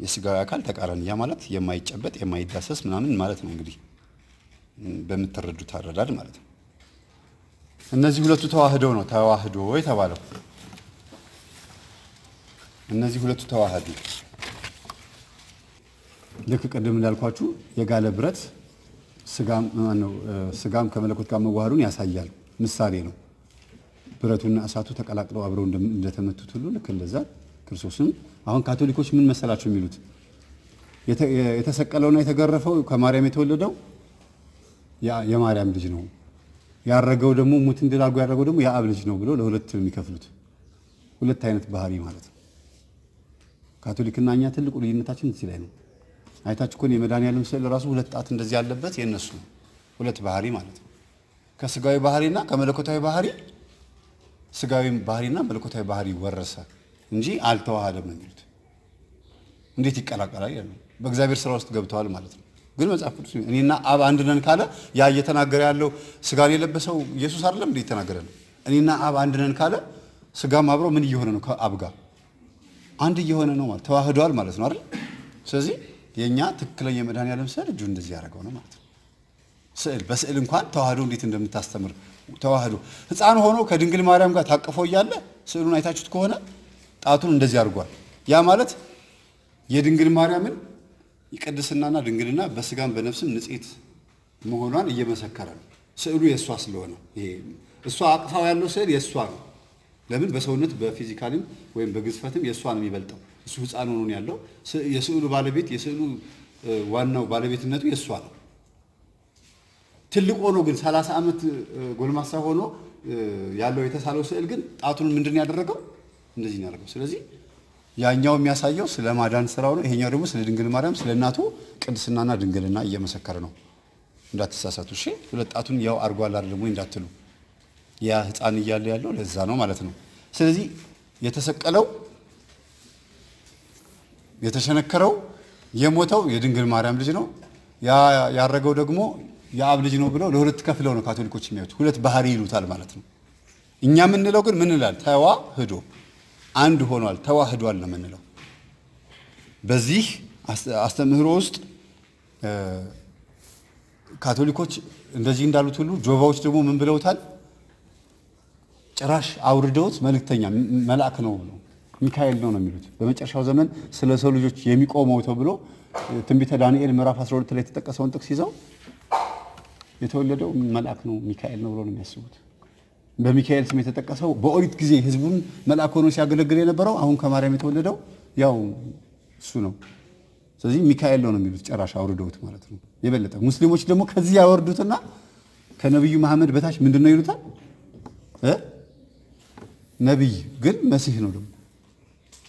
የስጋዊ አካል ተቃራኒ ያ ማለት የማይጨበጥ የማይዳሰስ ምናምን ማለት ነው። እንግዲህ በምትረዱት አረዳድ ማለት ነው። እነዚህ ሁለቱ ተዋህደው ነው ተዋህዶ የተባለው። እነዚህ ሁለቱ ተዋህዱ ልክ ቅድም እንዳልኳችሁ የጋለ ብረት ስጋም ከመለኮት ጋር መዋሃዱን ያሳያል። ምሳሌ ነው። ብረቱና እሳቱ ተቀላቅለው አብረው እንደተመቱት ሁሉ ልክ እንደዛ ክርስቶስም አሁን ካቶሊኮች ምን መሰላቸው የሚሉት የተሰቀለውና የተገረፈው ከማርያም የተወለደው የማርያም ልጅ ነው። ያረገው ደግሞ ሙት እንድል አድርጎ ያደረገው ደግሞ የአብ ልጅ ነው ብሎ ለሁለት የሚከፍሉት ሁለት አይነት ባህሪ ማለት ነው። ካቶሊክና እኛ ትልቁ ልዩነታችን እዚህ ላይ ነው። አይታችሁ እኮ የመድኃኒዓለም ስዕል ራሱ ሁለት ጣት እንደዚህ ያለበት የእነሱ ነው። ሁለት ባህሪ ማለት ነው። ከስጋዊ ባህሪና ከመለኮታዊ ባህሪ ስጋዊ ባህሪና መለኮታዊ ባህሪ ወረሰ እንጂ አልተዋሃደም ነው የሚሉት። እንዴት ይቀላቀላል? በእግዚአብሔር ስራ ውስጥ ገብተዋል ማለት ነው። ግን መጽሐፍ ቅዱስ እኔና አብ አንድ ነን ካለ ያ እየተናገረ ያለው ስጋን የለበሰው ኢየሱስ አይደለም እንዴ እየተናገረ ነው። እኔና አብ አንድ ነን ካለ ስጋም አብሮ ምን እየሆነ ነው? ከአብ ጋር አንድ እየሆነ ነው ማለት ተዋህደዋል ማለት ነው አይደል? ስለዚህ የእኛ ትክክለኛ የመድኃኒዓለም ስዕል እጁ እንደዚህ ያደረገው ነው ማለት ነው። ስዕል በስዕል እንኳን ተዋህዶ እንዴት እንደምታስተምር ተዋህዶ ሕፃን ሆኖ ከድንግል ማርያም ጋር ታቅፎ እያለ ስዕሉን አይታችሁት ከሆነ ጣቱን እንደዚህ አድርጓል። ያ ማለት የድንግል ማርያምን የቅድስናና ድንግልና በስጋም በነፍስም ንጽሕት መሆኗን እየመሰከረ ነው። ስዕሉ የእሷ ስለሆነ እሷ አቅፋው ያለው ስዕል የእሷ ነው። ለምን በሰውነት በፊዚካልም ወይም በግዝፈትም የእሷ ነው የሚበልጠው። እሱ ሕፃን ሆኖ ያለው የስዕሉ ባለቤት የስዕሉ ዋናው ባለቤትነቱ የእሷ ነው። ትልቅ ሆኖ ግን 30 ዓመት ጎልማሳ ሆኖ ያለው የተሳለው ስዕል ግን ጣቱን ምንድን ያደረገው እንደዚህ ነው ያደረገው። ስለዚህ ያኛው የሚያሳየው ስለ ማዳን ስራው ነው። ይሄኛው ደግሞ ስለ ድንግል ማርያም ስለ እናቱ ቅድስናና ድንግልና እየመሰከረ ነው። እንዳትሳሳቱ እሺ። ሁለት ጣቱን ያው አርጓል አይደለም ወይ እንዳትሉ፣ ያ ህፃን እያለ ያለው ለዛ ነው ማለት ነው። ስለዚህ የተሰቀለው የተሸነከረው የሞተው የድንግል ማርያም ልጅ ነው። ያረገው ደግሞ የአብ ልጅ ነው ብለው ለሁለት ከፍለው ነው ካቶሊኮች የሚያዩት። ሁለት ባህሪ ይሉታል ማለት ነው። እኛ የምንለው ግን ምን ይላል? ተዋህዶ አንድ ሆኗል፣ ተዋህዷል ነው የምንለው። በዚህ አስተምህሮ ውስጥ ካቶሊኮች እንደዚህ እንዳሉት ሁሉ ጆቫዎች ደግሞ ምን ብለውታል? ጭራሽ አውርደውት መልእክተኛ መልአክ ነው ነው ሚካኤል ነው ነው የሚሉት። በመጨረሻው ዘመን ስለ ሰው ልጆች የሚቆመው ተብሎ ትንቢተ ዳንኤል ምዕራፍ 12 ላይ የተጠቀሰውን ጥቅስ ይዘው የተወለደው መልአክ ነው ሚካኤል ነው ብሎ ነው የሚያስቡት። በሚካኤል ስም የተጠቀሰው በኦሪት ጊዜ ሕዝቡን መልአክ ሆኖ ሲያገለግል የነበረው አሁን ከማርያም የተወለደው ያው እሱ ነው። ስለዚህ ሚካኤል ነው ነው የሚሉት ጭራሽ አውርደውት ማለት ነው። የበለጠ ሙስሊሞች ደግሞ ከዚህ ያወርዱትና ከነቢዩ መሐመድ በታች ምንድን ነው ይሉታል? ነቢይ ግን መሲህ ነው ደግሞ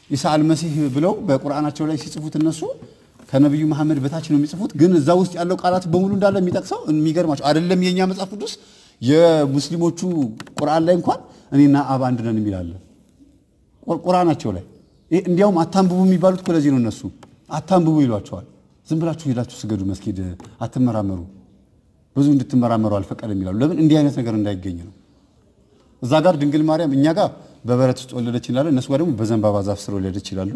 ኢሳ አልመሲህ ብለው በቁርአናቸው ላይ ሲጽፉት እነሱ ከነቢዩ መሐመድ በታች ነው የሚጽፉት። ግን እዛ ውስጥ ያለው ቃላት በሙሉ እንዳለ የሚጠቅሰው የሚገርማቸው አይደለም። የእኛ መጽሐፍ ቅዱስ የሙስሊሞቹ ቁርአን ላይ እንኳን እኔና አብ አንድ ነን የሚላለ ቁርአናቸው ላይ እንዲያውም አታንብቡ የሚባሉት እኮ ለዚህ ነው። እነሱ አታንብቡ ይሏቸዋል። ዝም ብላችሁ ሄዳችሁ ስገዱ፣ መስጊድ አትመራመሩ፣ ብዙ እንድትመራመሩ አልፈቀድም ይላሉ። ለምን እንዲህ አይነት ነገር እንዳይገኝ ነው። እዛ ጋር ድንግል ማርያም እኛ ጋር በበረት ውስጥ ወለደች ይላሉ፣ እነሱ ጋር ደግሞ በዘንባባ ዛፍ ስር ወለደች ይላሉ።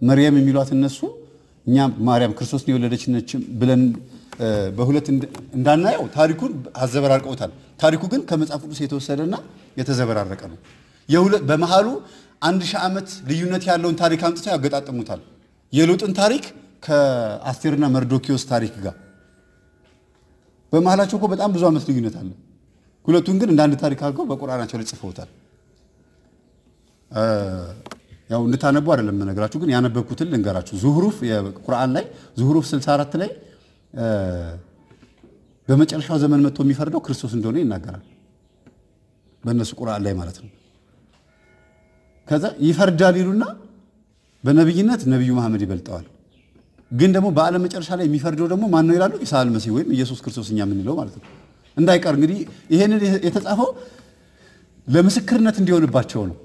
መርየም የሚሏት እነሱ እኛ ማርያም ክርስቶስን የወለደች ነች ብለን በሁለት እንዳናየው ታሪኩን አዘበራርቀውታል። ታሪኩ ግን ከመጽሐፍ ቅዱስ የተወሰደና የተዘበራረቀ ነው። በመሃሉ አንድ ሺህ ዓመት ልዩነት ያለውን ታሪክ አምጥተው ያገጣጥሙታል። የሎጥን ታሪክ ከአስቴርና መርዶኪዎስ ታሪክ ጋር በመሃላቸው እኮ በጣም ብዙ ዓመት ልዩነት አለ። ሁለቱን ግን እንደ አንድ ታሪክ አድርገው በቁርአናቸው ላይ ጽፈውታል። ያው እንድታነቡ አይደለም ነገራችሁ፣ ግን ያነበብኩትን ልንገራችሁ። ዙሁሩፍ የቁርአን ላይ ዙሁሩፍ 64 ላይ በመጨረሻው ዘመን መጥቶ የሚፈርደው ክርስቶስ እንደሆነ ይናገራል። በእነሱ ቁርአን ላይ ማለት ነው። ከዛ ይፈርዳል ይሉና በነቢይነት ነቢዩ መሐመድ ይበልጠዋል። ግን ደግሞ በዓለም መጨረሻ ላይ የሚፈርደው ደግሞ ማን ነው ይላሉ? ኢሳ አልመሲህ ወይም ኢየሱስ ክርስቶስ እኛ የምንለው ማለት ነው። እንዳይቀር እንግዲህ ይሄንን የተጻፈው ለምስክርነት እንዲሆንባቸው ነው።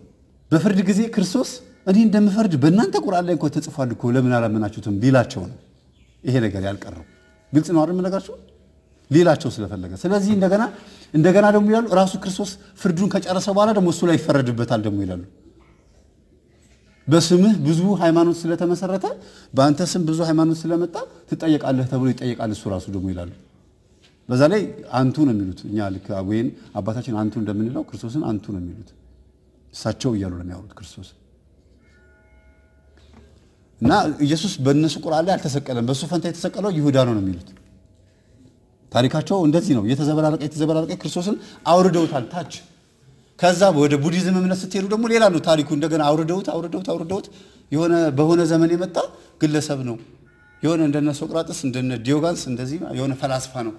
በፍርድ ጊዜ ክርስቶስ እኔ እንደምፈርድ በእናንተ ቁርአን ላይ እንኳ ተጽፏል እኮ ለምን አላመናችሁትም ሊላቸው ነው። ይሄ ነገር ያልቀረው ግልጽ ነው አይደል? ሊላቸው ስለፈለገ። ስለዚህ እንደገና እንደገና ደግሞ ይላሉ ራሱ ክርስቶስ ፍርዱን ከጨረሰ በኋላ ደግሞ እሱ ላይ ይፈረድበታል ደግሞ ይላሉ። በስምህ ብዙ ሃይማኖት ስለተመሰረተ በአንተ ስም ብዙ ሃይማኖት ስለመጣ ትጠየቃለህ ተብሎ ይጠየቃል እሱ ራሱ ደግሞ ይላሉ። በዛ ላይ አንቱ ነው የሚሉት። እኛ ልክ አቡዬን አባታችን አንቱ እንደምንለው ክርስቶስን አንቱ ነው የሚሉት። እሳቸው እያሉ ነው የሚያወሩት ክርስቶስ እና ኢየሱስ በእነሱ ቁርአን ላይ አልተሰቀለም። በእሱ ፈንታ የተሰቀለው ይሁዳ ነው ነው የሚሉት። ታሪካቸው እንደዚህ ነው። የተዘበራረቀ የተዘበራረቀ ክርስቶስን አውርደውታል ታች። ከዛ ወደ ቡዲዝም እምነት ስትሄዱ ደግሞ ሌላ ነው ታሪኩ። እንደገና አውርደውት አውርደውት አውርደውት የሆነ በሆነ ዘመን የመጣ ግለሰብ ነው የሆነ እንደነ ሶቅራጥስ እንደነ ዲዮጋንስ እንደዚህ የሆነ ፈላስፋ ነው።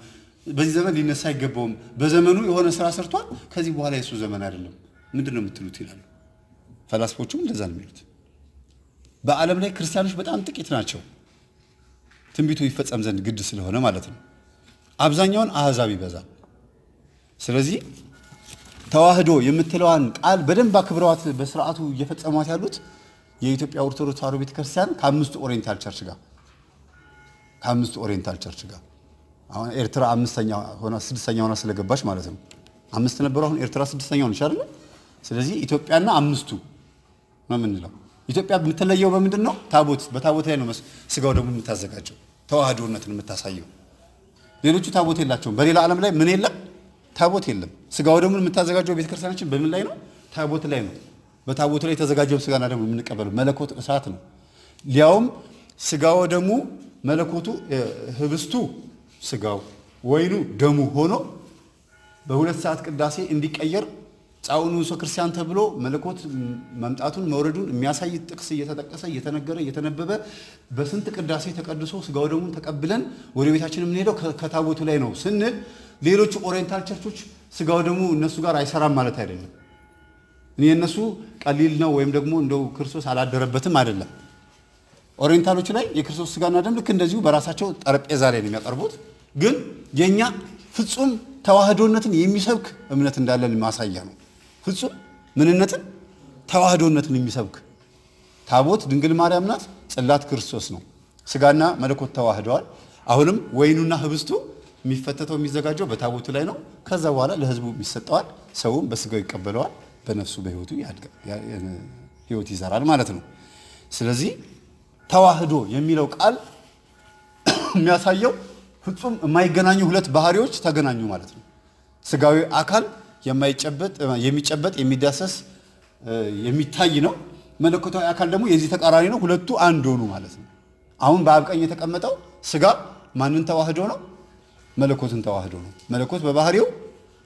በዚህ ዘመን ሊነሳ አይገባውም። በዘመኑ የሆነ ስራ ሰርቷል። ከዚህ በኋላ የእሱ ዘመን አይደለም። ምንድን ነው የምትሉት ይላሉ። ፈላስፎቹም እንደዛ ነው የሚሉት። በዓለም ላይ ክርስቲያኖች በጣም ጥቂት ናቸው። ትንቢቱ ይፈጸም ዘንድ ግድ ስለሆነ ማለት ነው። አብዛኛውን አህዛብ ይበዛል። ስለዚህ ተዋህዶ የምትለዋን ቃል በደንብ አክብረዋት በስርዓቱ እየፈጸሟት ያሉት የኢትዮጵያ ኦርቶዶክስ ተዋህዶ ቤተክርስቲያን ከአምስቱ Oriental Church ጋር ከአምስቱ Oriental Church ጋር አሁን ኤርትራ አምስተኛ ሆና ስድስተኛ ሆና ስለገባች ማለት ነው። አምስት ነበሩ፣ አሁን ኤርትራ ስድስተኛ ሆነች አይደል? ስለዚህ ኢትዮጵያና አምስቱ ነው የምንለው። ኢትዮጵያ የምትለየው በምንድን ነው? ታቦት በታቦት ላይ ነው ስጋው ደግሞ የምታዘጋጀው ተዋህዶነትን የምታሳየው። ሌሎቹ ታቦት የላቸውም። በሌላ ዓለም ላይ ምን የለም? ታቦት የለም። ስጋው ደግሞ የምታዘጋጀው ቤተክርስቲያናችን በምን ላይ ነው? ታቦት ላይ ነው። በታቦቱ ላይ የተዘጋጀውን ስጋና ደግሞ የምንቀበለው መለኮት እሳት ነው። ሊያውም ስጋው ደግሞ መለኮቱ ህብስቱ ስጋው ወይኑ ደሙ ሆኖ በሁለት ሰዓት ቅዳሴ እንዲቀየር ጻውኑ ሰው ክርስቲያን ተብሎ መለኮት መምጣቱን መውረዱን የሚያሳይ ጥቅስ እየተጠቀሰ እየተነገረ እየተነበበ በስንት ቅዳሴ ተቀድሶ ስጋው ደሙን ተቀብለን ወደ ቤታችን የምንሄደው ከታቦቱ ላይ ነው ስንል ሌሎቹ Oriental Church ኦች ስጋው ደሙ እነሱ ጋር አይሰራም ማለት አይደለም። እኔ እነሱ ቀሊል ነው ወይም ደግሞ እንደው ክርስቶስ አላደረበትም አይደለም። Oriental ኦች ላይ የክርስቶስ ስጋና ደም ልክ እንደዚሁ በራሳቸው ጠረጴዛ ላይ ነው የሚያቀርቡት። ግን የእኛ ፍጹም ተዋህዶነትን የሚሰብክ እምነት እንዳለን ማሳያ ነው። ፍጹም ምንነትን ተዋህዶነትን የሚሰብክ ታቦት ድንግል ማርያም ናት፣ ጽላት ክርስቶስ ነው። ስጋና መለኮት ተዋህደዋል። አሁንም ወይኑና ህብስቱ የሚፈተተው የሚዘጋጀው በታቦቱ ላይ ነው። ከዛ በኋላ ለህዝቡ ይሰጠዋል። ሰውም በስጋው ይቀበለዋል፣ በነፍሱ በህይወቱ ህይወት ይዘራል ማለት ነው። ስለዚህ ተዋህዶ የሚለው ቃል የሚያሳየው ፍጹም የማይገናኙ ሁለት ባህሪዎች ተገናኙ ማለት ነው። ስጋዊ አካል የማይጨበጥ የሚጨበጥ የሚዳሰስ የሚታይ ነው። መለኮታዊ አካል ደግሞ የዚህ ተቃራኒ ነው። ሁለቱ አንድ ሆኑ ማለት ነው። አሁን በአብ ቀኝ የተቀመጠው ስጋ ማንን ተዋህዶ ነው? መለኮትን ተዋህዶ ነው። መለኮት በባህሪው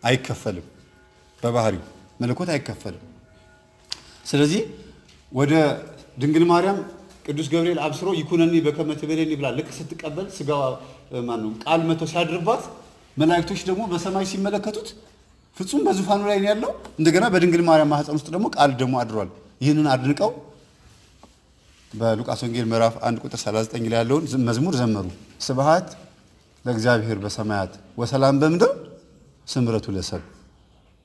አይከፈልም። በባህሪው መለኮት አይከፈልም። ስለዚህ ወደ ድንግል ማርያም ቅዱስ ገብርኤል አብስሮ ይኩነኒ በከመ ትቤለኒ ብላ ልክ ስትቀበል ስጋ ማነው ቃል መቶ ሲያድርባት መላእክቶች ደግሞ በሰማይ ሲመለከቱት ፍጹም በዙፋኑ ላይ ነው ያለው። እንደገና በድንግል ማርያም ማህፀን ውስጥ ደግሞ ቃል ደግሞ አድሯል። ይህንን አድንቀው በሉቃስ ወንጌል ምዕራፍ 1 ቁጥር 39 ላይ ያለውን መዝሙር ዘመሩ። ስብሐት ለእግዚአብሔር በሰማያት ወሰላም በምድር ስምረቱ ለሰብ።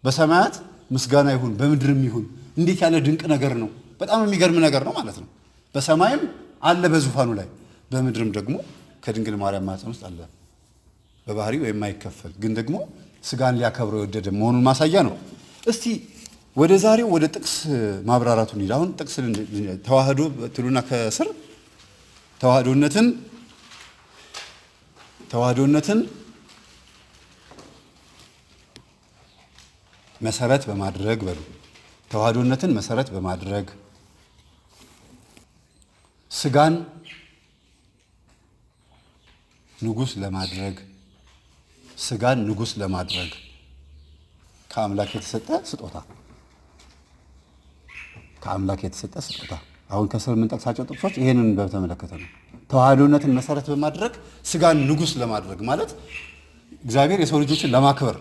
በሰማያት ምስጋና ይሁን በምድርም ይሁን። እንዴት ያለ ድንቅ ነገር ነው! በጣም የሚገርም ነገር ነው ማለት ነው። በሰማይም አለ በዙፋኑ ላይ፣ በምድርም ደግሞ ከድንግል ማርያም ማህፀን ውስጥ አለ። በባህሪው የማይከፈል ግን ደግሞ ስጋን ሊያከብረው የወደደ መሆኑን ማሳያ ነው። እስቲ ወደ ዛሬው ወደ ጥቅስ ማብራራቱ እንሂድ። አሁን ጥቅስ ተዋህዶ ትሉና ከስር ተዋህዶነትን ተዋህዶነትን መሰረት በማድረግ በሉ ተዋህዶነትን መሰረት በማድረግ ስጋን ንጉስ ለማድረግ ስጋን ንጉስ ለማድረግ ከአምላክ የተሰጠ ስጦታ ከአምላክ የተሰጠ ስጦታ። አሁን ከስር የምንጠቅሳቸው ጥቅሶች ይሄንን በተመለከተ ነው። ተዋህዶነትን መሰረት በማድረግ ስጋን ንጉስ ለማድረግ ማለት እግዚአብሔር የሰው ልጆችን ለማክበር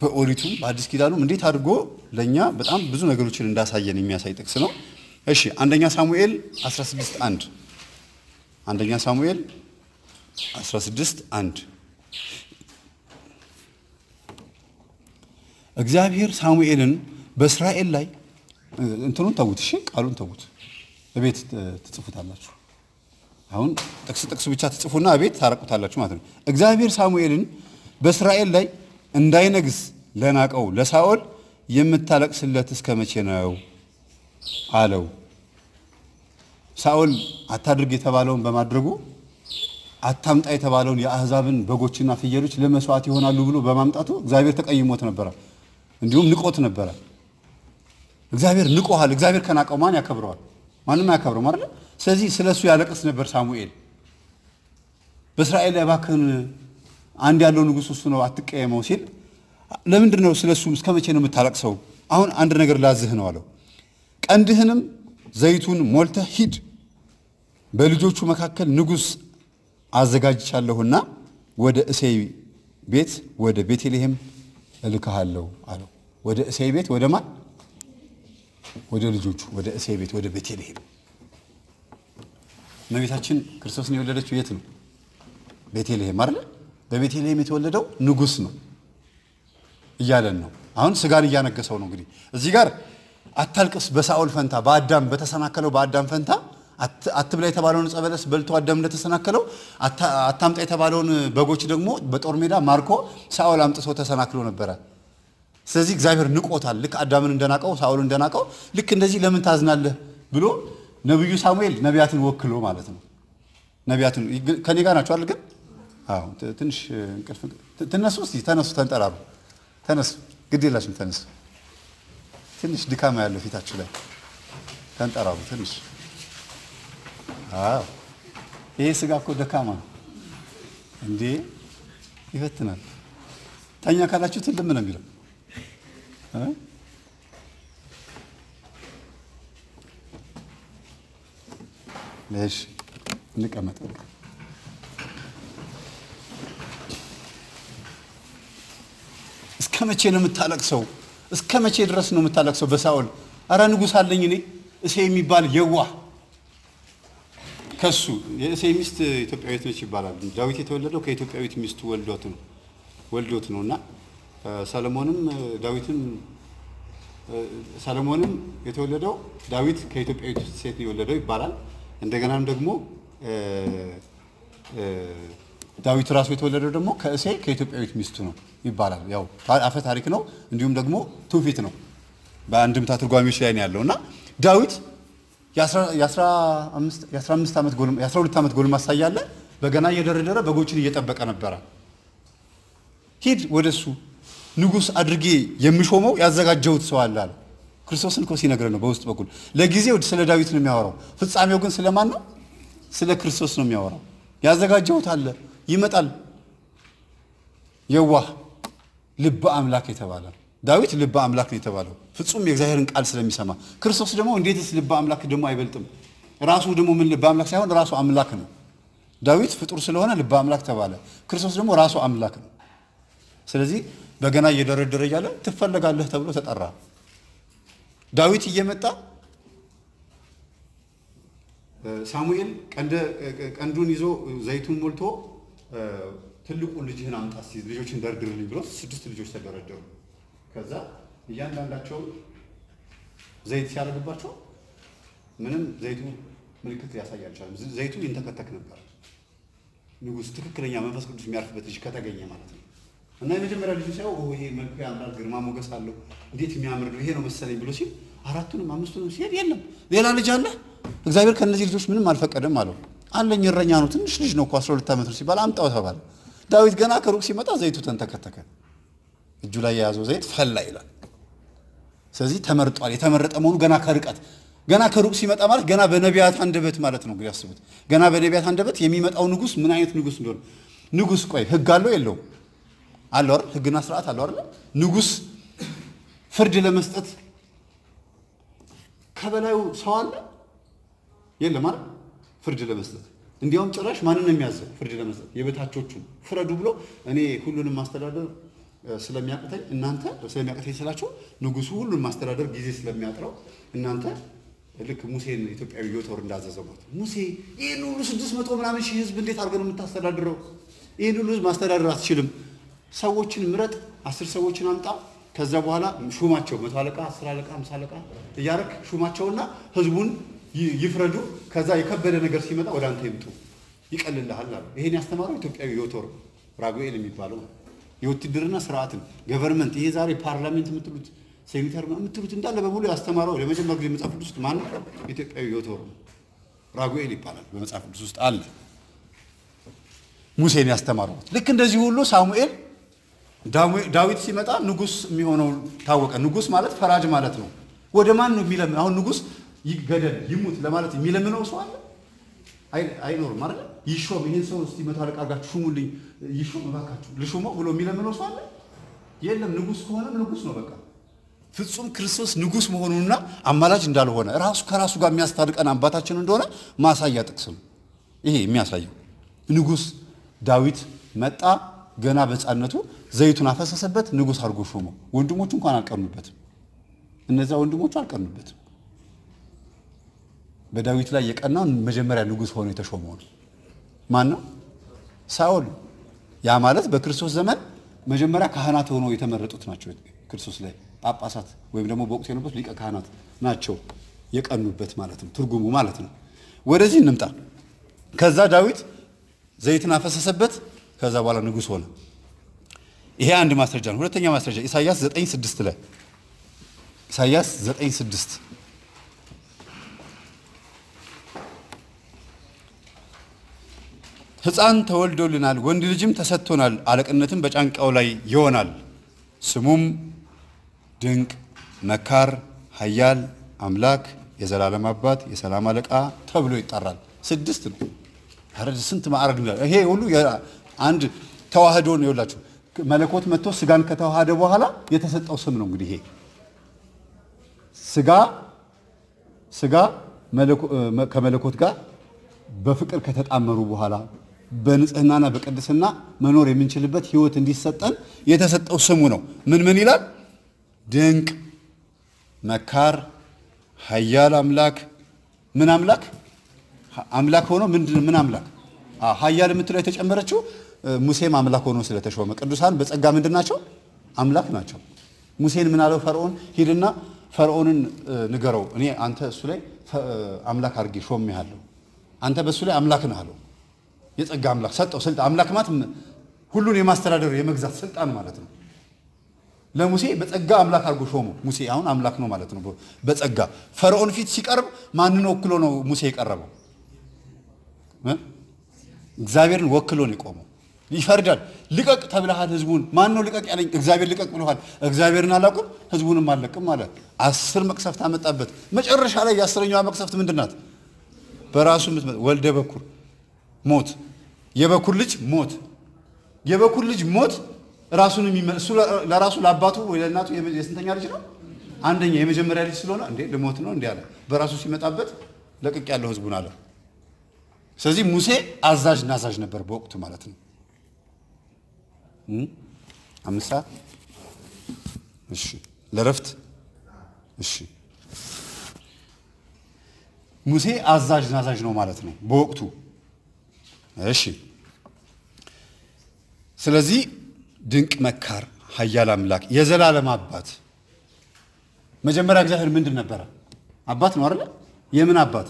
በኦሪቱም በአዲስ ኪዳኑም እንዴት አድርጎ ለእኛ በጣም ብዙ ነገሮችን እንዳሳየን የሚያሳይ ጥቅስ ነው። እሺ አንደኛ ሳሙኤል 16 1 አንደኛ ሳሙኤል 16 1 እግዚአብሔር ሳሙኤልን በእስራኤል ላይ እንትኑን ተዉት፣ እሺ ቃሉን ተዉት፣ እቤት ትጽፉታላችሁ። አሁን ጥቅስ ጥቅስ ብቻ ትጽፉና እቤት ታረቁታላችሁ ማለት ነው። እግዚአብሔር ሳሙኤልን በእስራኤል ላይ እንዳይነግስ ለናቀው ለሳኦል የምታለቅስለት እስከ መቼ ነው አለው። ሳኦል አታድርግ የተባለውን በማድረጉ አታምጣ የተባለውን የአሕዛብን በጎችና ፍየሎች ለመስዋዕት ይሆናሉ ብሎ በማምጣቱ እግዚአብሔር ተቀይሞት ነበረ፣ እንዲሁም ንቆት ነበረ። እግዚአብሔር ንቆሃል። እግዚአብሔር ከናቀው ማን ያከብረዋል? ማንም አያከብረው አይደል? ስለዚህ ስለ እሱ ያለቅስ ነበር ሳሙኤል። በእስራኤል ላይ እባክህን አንድ ያለው ንጉሥ እሱ ነው አትቀየመው ሲል ለምንድን ነው ስለ እሱ እስከ መቼ ነው የምታለቅሰው? አሁን አንድ ነገር ላዝህ ነው አለው። ቀንድህንም ዘይቱን ሞልተህ ሂድ በልጆቹ መካከል ንጉሥ አዘጋጅቻለሁና ወደ እሴይ ቤት ወደ ቤተልሔም እልክሃለሁ አለው። ወደ እሴይ ቤት ወደ ማን? ወደ ልጆቹ ወደ እሴይ ቤት ወደ ቤተልሔም። እመቤታችን ክርስቶስን የወለደችው የት ነው? ቤተልሔም አይደለ? በቤተልሔም የተወለደው ንጉሥ ነው እያለን ነው። አሁን ስጋን እያነገሰው ነው። እንግዲህ እዚህ ጋር አታልቅስ በሳኦል ፈንታ በአዳም በተሰናከለው በአዳም ፈንታ አትብላ የተባለውን ዕፀ በለስ በልቶ አዳም እንደተሰናከለው አታምጣ የተባለውን በጎች ደግሞ በጦር ሜዳ ማርኮ ሳኦል አምጥቶ ተሰናክሎ ነበረ። ስለዚህ እግዚአብሔር ንቆታል። ልክ አዳምን እንደናቀው ሳኦል እንደናቀው ልክ እንደዚህ ለምን ታዝናለህ ብሎ ነቢዩ ሳሙኤል ነቢያትን ወክሎ ማለት ነው። ነቢያትን ከኔ ጋር ናቸው አይደል? ግን አዎ፣ ትንሽ እንቅልፍ ትነሱ። እስቲ ተነሱ፣ ተንጠራሩ፣ ተነሱ። ግድ የላችሁም ተነሱ። ትንሽ ድካማ ያለው ፊታችሁ ላይ ተንጠራሩ ትንሽ አዎ ይሄ ስጋ እኮ ደካማ ነው እንዴ! ይፈትናል። ተኛ ካላችሁ ትልም ነው የሚለው። እሺ እንቀመጥ። እስከ መቼ ነው የምታለቅሰው? እስከ መቼ ድረስ ነው የምታለቅሰው በሳኦል? አረ ንጉሥ አለኝ እኔ እሴ የሚባል የዋህ ከሱ የእሴይ ሚስት ኢትዮጵያዊት ነች ይባላል። ዳዊት የተወለደው ከኢትዮጵያዊት ሚስቱ ወልዶት ነው ወልዶት ነው እና ሰለሞንም ዳዊትም ሰለሞንም የተወለደው ዳዊት ከኢትዮጵያዊት ሴት ነው የወለደው ይባላል። እንደገናም ደግሞ ዳዊት ራሱ የተወለደው ደግሞ ከእሴይ ከኢትዮጵያዊት ሚስቱ ነው ይባላል። ያው አፈ ታሪክ ነው፣ እንዲሁም ደግሞ ትውፊት ነው። በአንድምታ ትርጓሚዎች ላይ ነው ያለው እና ዳዊት የ12 ዓመት ጎልማሳ እያለ በገና እየደረደረ በጎችን እየጠበቀ ነበረ። ሂድ ወደ እሱ ንጉሥ አድርጌ የሚሾመው ያዘጋጀሁት ሰው አለ አለ። ክርስቶስን እኮ ሲነግረን ነው በውስጥ በኩል ለጊዜው ስለ ዳዊት ነው የሚያወራው። ፍጻሜው ግን ስለማን ነው? ስለ ክርስቶስ ነው የሚያወራው። ያዘጋጀሁት አለ ይመጣል። የዋህ ልበ አምላክ የተባለ ዳዊት ልበ አምላክ ነው የተባለው ፍጹም የእግዚአብሔርን ቃል ስለሚሰማ። ክርስቶስ ደግሞ እንዴትስ ልበ አምላክ ደግሞ አይበልጥም? ራሱ ደግሞ ምን ልበ አምላክ ሳይሆን ራሱ አምላክ ነው። ዳዊት ፍጡር ስለሆነ ልበ አምላክ ተባለ። ክርስቶስ ደግሞ ራሱ አምላክ ነው። ስለዚህ በገና እየደረደረ እያለ ትፈለጋለህ ተብሎ ተጠራ። ዳዊት እየመጣ ሳሙኤል ቀንዱን ይዞ ዘይቱን ሞልቶ ትልቁን ልጅህን አምጣ ልጆችን ደርድርልኝ ብሎ ስድስት ልጆች ተደረደሩ። ከዛ እያንዳንዳቸው ዘይት ሲያደርግባቸው ምንም ዘይቱ ምልክት ሊያሳይ አልቻለም። ዘይቱ ይንተከተክ ነበር። ንጉሥ ትክክለኛ መንፈስ ቅዱስ የሚያርፍበት ልጅ ከተገኘ ማለት ነው። እና የመጀመሪያ ልጁ ሲያው ይሄ መልኩ ያምራል፣ ግርማ ሞገስ አለው፣ እንዴት የሚያምር ይሄ ነው መሰለኝ ብሎ ሲል አራቱንም አምስቱንም ሲሄድ የለም ሌላ ልጅ አለ። እግዚአብሔር ከእነዚህ ልጆች ምንም አልፈቀደም አለው። አለኝ እረኛ ነው ትንሽ ልጅ ነው እኮ አስራ ሁለት ዓመት ነው ሲባል አምጣው ተባለ። ዳዊት ገና ከሩቅ ሲመጣ ዘይቱ ተንተከተከ። እጁ ላይ የያዘው ዘይት ፈላ ይላል። ስለዚህ ተመርጧል። የተመረጠ መሆኑ ገና ከርቀት ገና ከሩቅ ሲመጣ ማለት ገና በነቢያት አንደበት ማለት ነው። እንግዲህ አስቡት፣ ገና በነቢያት አንደበት የሚመጣው ንጉሥ ምን አይነት ንጉሥ እንደሆነ። ንጉሥ ቆይ ህግ አለው የለውም? አለው አይደል? ህግና ስርዓት አለው አይደል? ንጉሥ ፍርድ ለመስጠት ከበላዩ ሰው አለ የለም አይደል? ፍርድ ለመስጠት እንዲያውም ጭራሽ ማንን የሚያዘው? ፍርድ ለመስጠት የበታቾቹን ፍረዱ ብሎ እኔ ሁሉንም ማስተዳደር ስለሚያቅተኝ እናንተ ስለሚያቅተኝ ስላቸው ንጉሱ ሁሉን ማስተዳደር ጊዜ ስለሚያጥረው እናንተ ልክ ሙሴን ኢትዮጵያዊ ዮቶር እንዳዘዘው ማለት ነው። ሙሴ ይህን ሁሉ ስድስት መቶ ምናምን ሺህ ህዝብ እንዴት አድርገን የምታስተዳድረው? ይህን ሁሉ ህዝብ ማስተዳደር አትችልም። ሰዎችን ምረጥ፣ አስር ሰዎችን አምጣ፣ ከዛ በኋላ ሹማቸው፣ መቶ አለቃ፣ አስር አለቃ፣ አምሳ አለቃ እያረክ ሹማቸውና ህዝቡን ይፍረዱ። ከዛ የከበደ ነገር ሲመጣ ወደ አንተ ይምጡ፣ ይቀልልሃል አሉ። ይሄን ያስተማረው ኢትዮጵያዊ ዮቶር ራጉኤል የሚባለው የውትድርና ስርዓትን government ይሄ ዛሬ parliament የምትሉት ሴኔተር የምትሉት እንዳለ በሙሉ ያስተማረው ለመጀመሪያ ጊዜ መጽሐፍ ቅዱስ ውስጥ ማን ኢትዮጵያዊ ዮቶር ራጉኤል ይባላል። በመጽሐፍ ቅዱስ ውስጥ አለ ሙሴን ያስተማረው። ልክ እንደዚህ ሁሉ ሳሙኤል ዳዊት ሲመጣ ንጉስ የሚሆነው ታወቀ። ንጉስ ማለት ፈራጅ ማለት ነው። ወደ ማን ነው የሚለምን? አሁን ንጉስ ይገደል ይሙት ለማለት የሚለምነው ሰው አለ አይኖርም አይደል? ይሾም ይሄን ሰው እስቲ መቶ አለቃ አድርጋችሁ ሹሙልኝ፣ ይሾም እባካችሁ ልሹመው ብሎ የሚለምነው ሰው አለ? የለም። ንጉስ ከሆነም ንጉስ ነው በቃ። ፍጹም ክርስቶስ ንጉሥ መሆኑንና አማላጅ እንዳልሆነ ራሱ ከራሱ ጋር የሚያስታርቀን አባታችን እንደሆነ ማሳያ ጥቅስ ነው። ይሄ የሚያሳየው ንጉሥ ዳዊት መጣ፣ ገና በሕፃንነቱ ዘይቱን አፈሰሰበት፣ ንጉሥ አድርጎ ሾመው። ወንድሞቹ እንኳን አልቀኑበትም። እነዚያ ወንድሞቹ አልቀኑበትም። በዳዊት ላይ የቀናውን መጀመሪያ ንጉሥ ሆኖ የተሾመው ነው። ማን ነው? ሳኦል። ያ ማለት በክርስቶስ ዘመን መጀመሪያ ካህናት ሆነው የተመረጡት ናቸው። ክርስቶስ ላይ ጳጳሳት ወይም ደግሞ በወቅቱ የነበሩት ሊቀ ካህናት ናቸው የቀኑበት ማለት ነው፣ ትርጉሙ ማለት ነው። ወደዚህ እንምጣ። ከዛ ዳዊት ዘይትን አፈሰሰበት፣ ከዛ በኋላ ንጉሥ ሆነ። ይሄ አንድ ማስረጃ ነው። ሁለተኛ ማስረጃ ኢሳይያስ 9:6 ላይ ኢሳይያስ 9:6 ሕፃን ተወልዶልናል፣ ወንድ ልጅም ተሰጥቶናል፣ አለቅነትም በጫንቃው ላይ ይሆናል። ስሙም ድንቅ መካር፣ ኃያል አምላክ፣ የዘላለም አባት፣ የሰላም አለቃ ተብሎ ይጠራል። ስድስት ነው። ኧረ ስንት ማዕረግ ነው! ይሄ ሁሉ አንድ ተዋህዶ ነው። ይኸውላችሁ መለኮት መጥቶ ስጋን ከተዋሃደ በኋላ የተሰጠው ስም ነው። እንግዲህ ይሄ ስጋ ስጋ ከመለኮት ጋር በፍቅር ከተጣመሩ በኋላ በንጽህናና በቅድስና መኖር የምንችልበት ህይወት እንዲሰጠን የተሰጠው ስሙ ነው። ምን ምን ይላል? ድንቅ መካር፣ ኃያል አምላክ። ምን አምላክ? አምላክ ሆኖ ምንድን ምን አምላክ? ኃያል የምትለው የተጨመረችው ሙሴም አምላክ ሆኖ ስለተሾመ፣ ቅዱሳን በጸጋ ምንድን ናቸው? አምላክ ናቸው። ሙሴን ምን አለው? ፈርዖን ሂድና ፈርዖንን ንገረው፣ እኔ አንተ እሱ ላይ አምላክ አድርጌ ሾሜሃለሁ፣ አንተ በእሱ ላይ አምላክ ነህ አለው። የጸጋ አምላክ ሰጠው ስልጣን። አምላክ ማለት ሁሉን የማስተዳደር የመግዛት ስልጣን ማለት ነው። ለሙሴ በጸጋ አምላክ አድርጎ ሾመው። ሙሴ አሁን አምላክ ነው ማለት ነው። በጸጋ ፈርዖን ፊት ሲቀርብ ማንን ወክሎ ነው ሙሴ የቀረበው? እግዚአብሔርን ወክሎ ነው የቆመው። ይፈርዳል። ልቀቅ ተብለሃል ህዝቡን። ማን ነው ልቀቅ ያለኝ? እግዚአብሔር ልቀቅ ብለሃል። እግዚአብሔርን አላውቅም ህዝቡንም አልለቅም አለ። አስር መቅሰፍት አመጣበት። መጨረሻ ላይ የአስረኛዋ መቅሰፍት ምንድን ናት? በራሱ ወልደ በኩር ሞት፣ የበኩር ልጅ ሞት። የበኩር ልጅ ሞት ራሱን እሱ ለራሱ ለአባቱ ወይ ለእናቱ የስንተኛ ልጅ ነው? አንደኛ የመጀመሪያ ልጅ ስለሆነ እንዴ ልሞት ነው እንዴ አለ። በራሱ ሲመጣበት ለቅቅ ያለው ህዝቡን አለ። ስለዚህ ሙሴ አዛዥ ናዛዥ ነበር በወቅቱ ማለት ነው። አምስት ሰዓት እሺ፣ ለረፍት እሺ። ሙሴ አዛዥ ናዛዥ ነው ማለት ነው በወቅቱ እሺ። ስለዚህ ድንቅ መካር፣ ኃያል አምላክ፣ የዘላለም አባት። መጀመሪያ እግዚአብሔር ምንድን ነበረ? አባት ነው አይደለ? የምን አባት?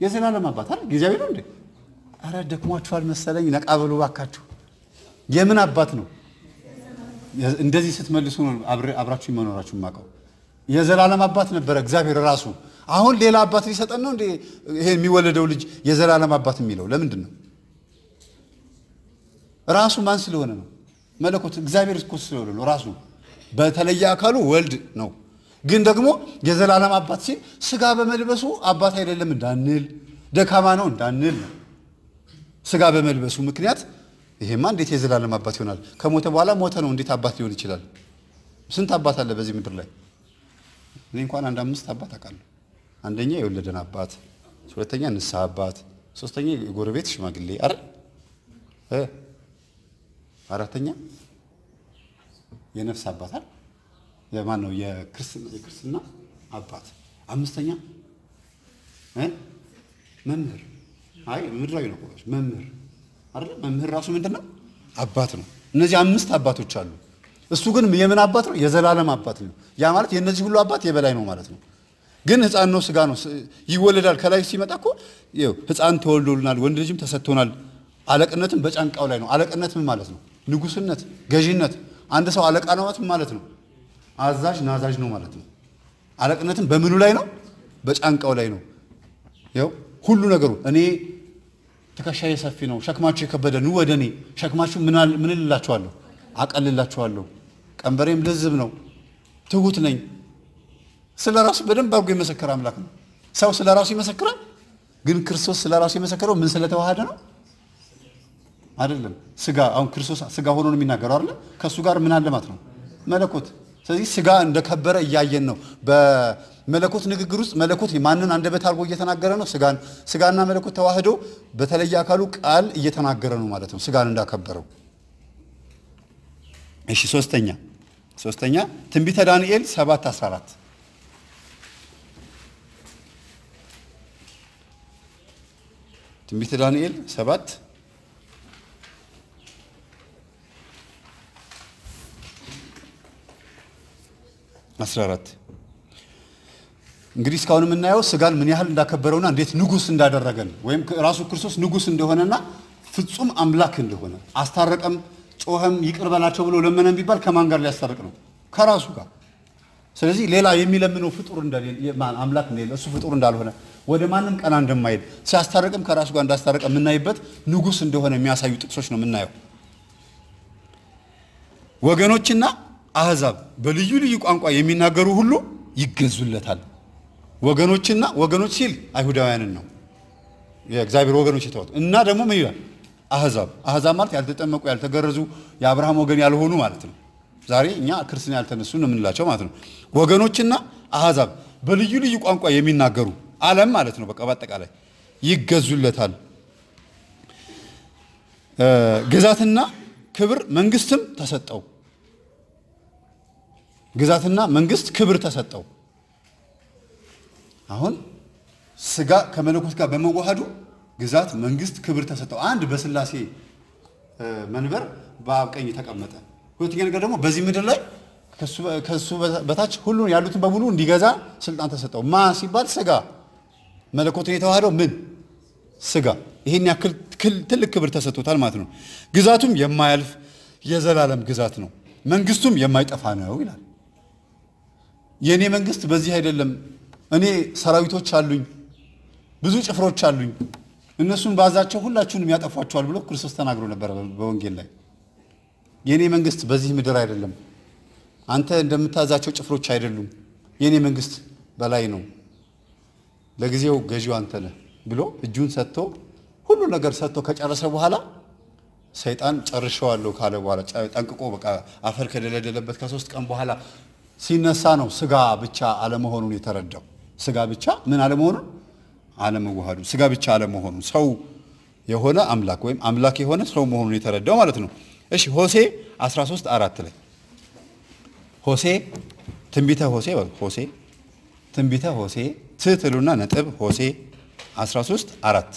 የዘላለም አባት አይደል? ጊዜያዊ ነው እንዴ? አረ ደክሟችኋል መሰለኝ፣ ነቃ በሉ ባካችሁ። የምን አባት ነው? እንደዚህ ስትመልሱ ነው አብራችሁ መኖራችሁ የማውቀው። የዘላለም አባት ነበረ እግዚአብሔር ራሱ። አሁን ሌላ አባት ሊሰጠን ነው እንዴ? ይሄ የሚወለደው ልጅ የዘላለም አባት የሚለው ለምንድን ነው? ራሱ ማን ስለሆነ ነው? መለኮት እግዚአብሔር እኮ ስለሆነ ነው። ራሱ በተለየ አካሉ ወልድ ነው። ግን ደግሞ የዘላለም አባት ሲል ስጋ በመልበሱ አባት አይደለም እንዳንል፣ ደካማ ነው እንዳንል ነው። ስጋ በመልበሱ ምክንያት ይሄማ እንዴት የዘላለም አባት ይሆናል? ከሞተ በኋላ ሞተ ነው። እንዴት አባት ሊሆን ይችላል? ስንት አባት አለ በዚህ ምድር ላይ? እኔ እንኳን አንድ አምስት አባት አውቃለሁ። አንደኛ የወለደን አባት፣ ሁለተኛ ንስሐ አባት፣ ሶስተኛ የጎረቤት ሽማግሌ አረ አራተኛ የነፍስ አባት አይደል? የማን ነው? የክርስትና አባት። አምስተኛ መምህር አይ ምድራዊ ነው ቆሽ መምህር አይደል? መምህር ራሱ ምንድን ነው? አባት ነው። እነዚህ አምስት አባቶች አሉ። እሱ ግን የምን አባት ነው? የዘላለም አባት ነው። ያ ማለት የእነዚህ ሁሉ አባት የበላይ ነው ማለት ነው። ግን ሕፃን ነው፣ ስጋ ነው፣ ይወለዳል። ከላይ ሲመጣ እኮ ሕፃን ተወልዶልናል፣ ወንድ ልጅም ተሰጥቶናል አለቅነትም በጫንቃው ላይ ነው። አለቅነት ምን ማለት ነው? ንጉስነት፣ ገዢነት። አንድ ሰው አለቃ ነው ማለት ነው? አዛዥ ናዛዥ ነው ማለት ነው። አለቅነትም በምኑ ላይ ነው? በጫንቃው ላይ ነው። ያው ሁሉ ነገሩ እኔ ትከሻዬ ሰፊ ነው፣ ሸክማችሁ የከበደ ኑ ወደ እኔ፣ ሸክማችሁ ምን እልላችኋለሁ? አቀልላችኋለሁ። ቀንበሬም ልዝብ ነው፣ ትሁት ነኝ። ስለ ራሱ በደንብ አድርጎ የመሰከረ አምላክ ነው። ሰው ስለ ራሱ ይመሰክራል። ግን ክርስቶስ ስለ ራሱ የመሰከረው ምን ስለተዋሃደ ነው? አይደለም። ስጋ አሁን ክርስቶስ ስጋ ሆኖ ነው የሚናገረው አይደለ? ከእሱ ጋር ምን አለ ነው? መለኮት ስለዚህ ስጋ እንደከበረ እያየን ነው። በመለኮት ንግግር ውስጥ መለኮት ማንን አንደበት አድርጎ እየተናገረ ነው? ስጋን ስጋና መለኮት ተዋህዶ በተለየ አካሉ ቃል እየተናገረ ነው ማለት ነው፣ ስጋን እንዳከበረው። እሺ ሶስተኛ ሶስተኛ ትንቢተ ዳንኤል 7 14 ትንቢተ ዳንኤል 7 14 እንግዲህ እስካሁን የምናየው ስጋን ምን ያህል እንዳከበረውና እንዴት ንጉሥ እንዳደረገን ወይም ራሱ ክርስቶስ ንጉሥ እንደሆነና ፍጹም አምላክ እንደሆነ አስታረቀም፣ ጮኸም፣ ይቅር በላቸው ብሎ ለመነም ቢባል ከማን ጋር ሊያስታርቅ ነው? ከራሱ ጋር። ስለዚህ ሌላ የሚለምነው ፍጡር አምላክ እሱ ፍጡር እንዳልሆነ ወደ ማንም ቀና እንደማይል ሲያስታርቅም ከራሱ ጋር እንዳስታረቀ የምናይበት ንጉሥ እንደሆነ የሚያሳዩ ጥቅሶች ነው የምናየው። ወገኖችና አሕዛብ በልዩ ልዩ ቋንቋ የሚናገሩ ሁሉ ይገዙለታል። ወገኖችና ወገኖች ሲል አይሁዳውያንን ነው የእግዚአብሔር ወገኖች የተዋጡ እና ደግሞ ምን ይላል? አሕዛብ አሕዛብ ማለት ያልተጠመቁ ያልተገረዙ የአብርሃም ወገን ያልሆኑ ማለት ነው። ዛሬ እኛ ክርስትና ያልተነሱ ነው የምንላቸው ማለት ነው። ወገኖችና አሕዛብ በልዩ ልዩ ቋንቋ የሚናገሩ ዓለም ማለት ነው። በቃ በአጠቃላይ ይገዙለታል። ግዛትና ክብር መንግስትም ተሰጠው። ግዛትና መንግስት ክብር ተሰጠው። አሁን ስጋ ከመለኮት ጋር በመዋሃዱ ግዛት፣ መንግስት፣ ክብር ተሰጠው። አንድ በስላሴ መንበር በአብ ቀኝ ተቀመጠ። ሁለተኛ ነገር ደግሞ በዚህ ምድር ላይ ከሱ በታች ሁሉን ያሉትን በሙሉ እንዲገዛ ስልጣን ተሰጠው። ማ ሲባል ስጋ መለኮትን የተዋህደው ምን ስጋ ይሄን ያክል ትልቅ ክብር ተሰጥቶታል ማለት ነው። ግዛቱም የማያልፍ የዘላለም ግዛት ነው፣ መንግስቱም የማይጠፋ ነው ይላል። የእኔ መንግስት በዚህ አይደለም። እኔ ሰራዊቶች አሉኝ፣ ብዙ ጭፍሮች አሉኝ፣ እነሱን ባዛቸው ሁላችሁንም ያጠፏቸዋል ብሎ ክርስቶስ ተናግሮ ነበረ በወንጌል ላይ። የእኔ መንግስት በዚህ ምድር አይደለም፣ አንተ እንደምታዛቸው ጭፍሮች አይደሉም፣ የእኔ መንግስት በላይ ነው፣ ለጊዜው ገዢው አንተ ነህ ብሎ እጁን ሰጥቶ ሁሉ ነገር ሰጥቶ ከጨረሰ በኋላ ሰይጣን ጨርሸዋለሁ ካለ በኋላ ጠንቅቆ በቃ አፈር ከደለደለበት ከሶስት ቀን በኋላ ሲነሳ ነው ስጋ ብቻ አለመሆኑን የተረዳው። ስጋ ብቻ ምን አለመሆኑን አለመዋሃዱ፣ ስጋ ብቻ አለመሆኑን ሰው የሆነ አምላክ ወይም አምላክ የሆነ ሰው መሆኑን የተረዳው ማለት ነው። እሺ ሆሴ 13 አራት ላይ ሆሴ ትንቢተ ሆሴ ሆሴ ትንቢተ ሆሴ ትትሉና ነጥብ ሆሴ 13 አራት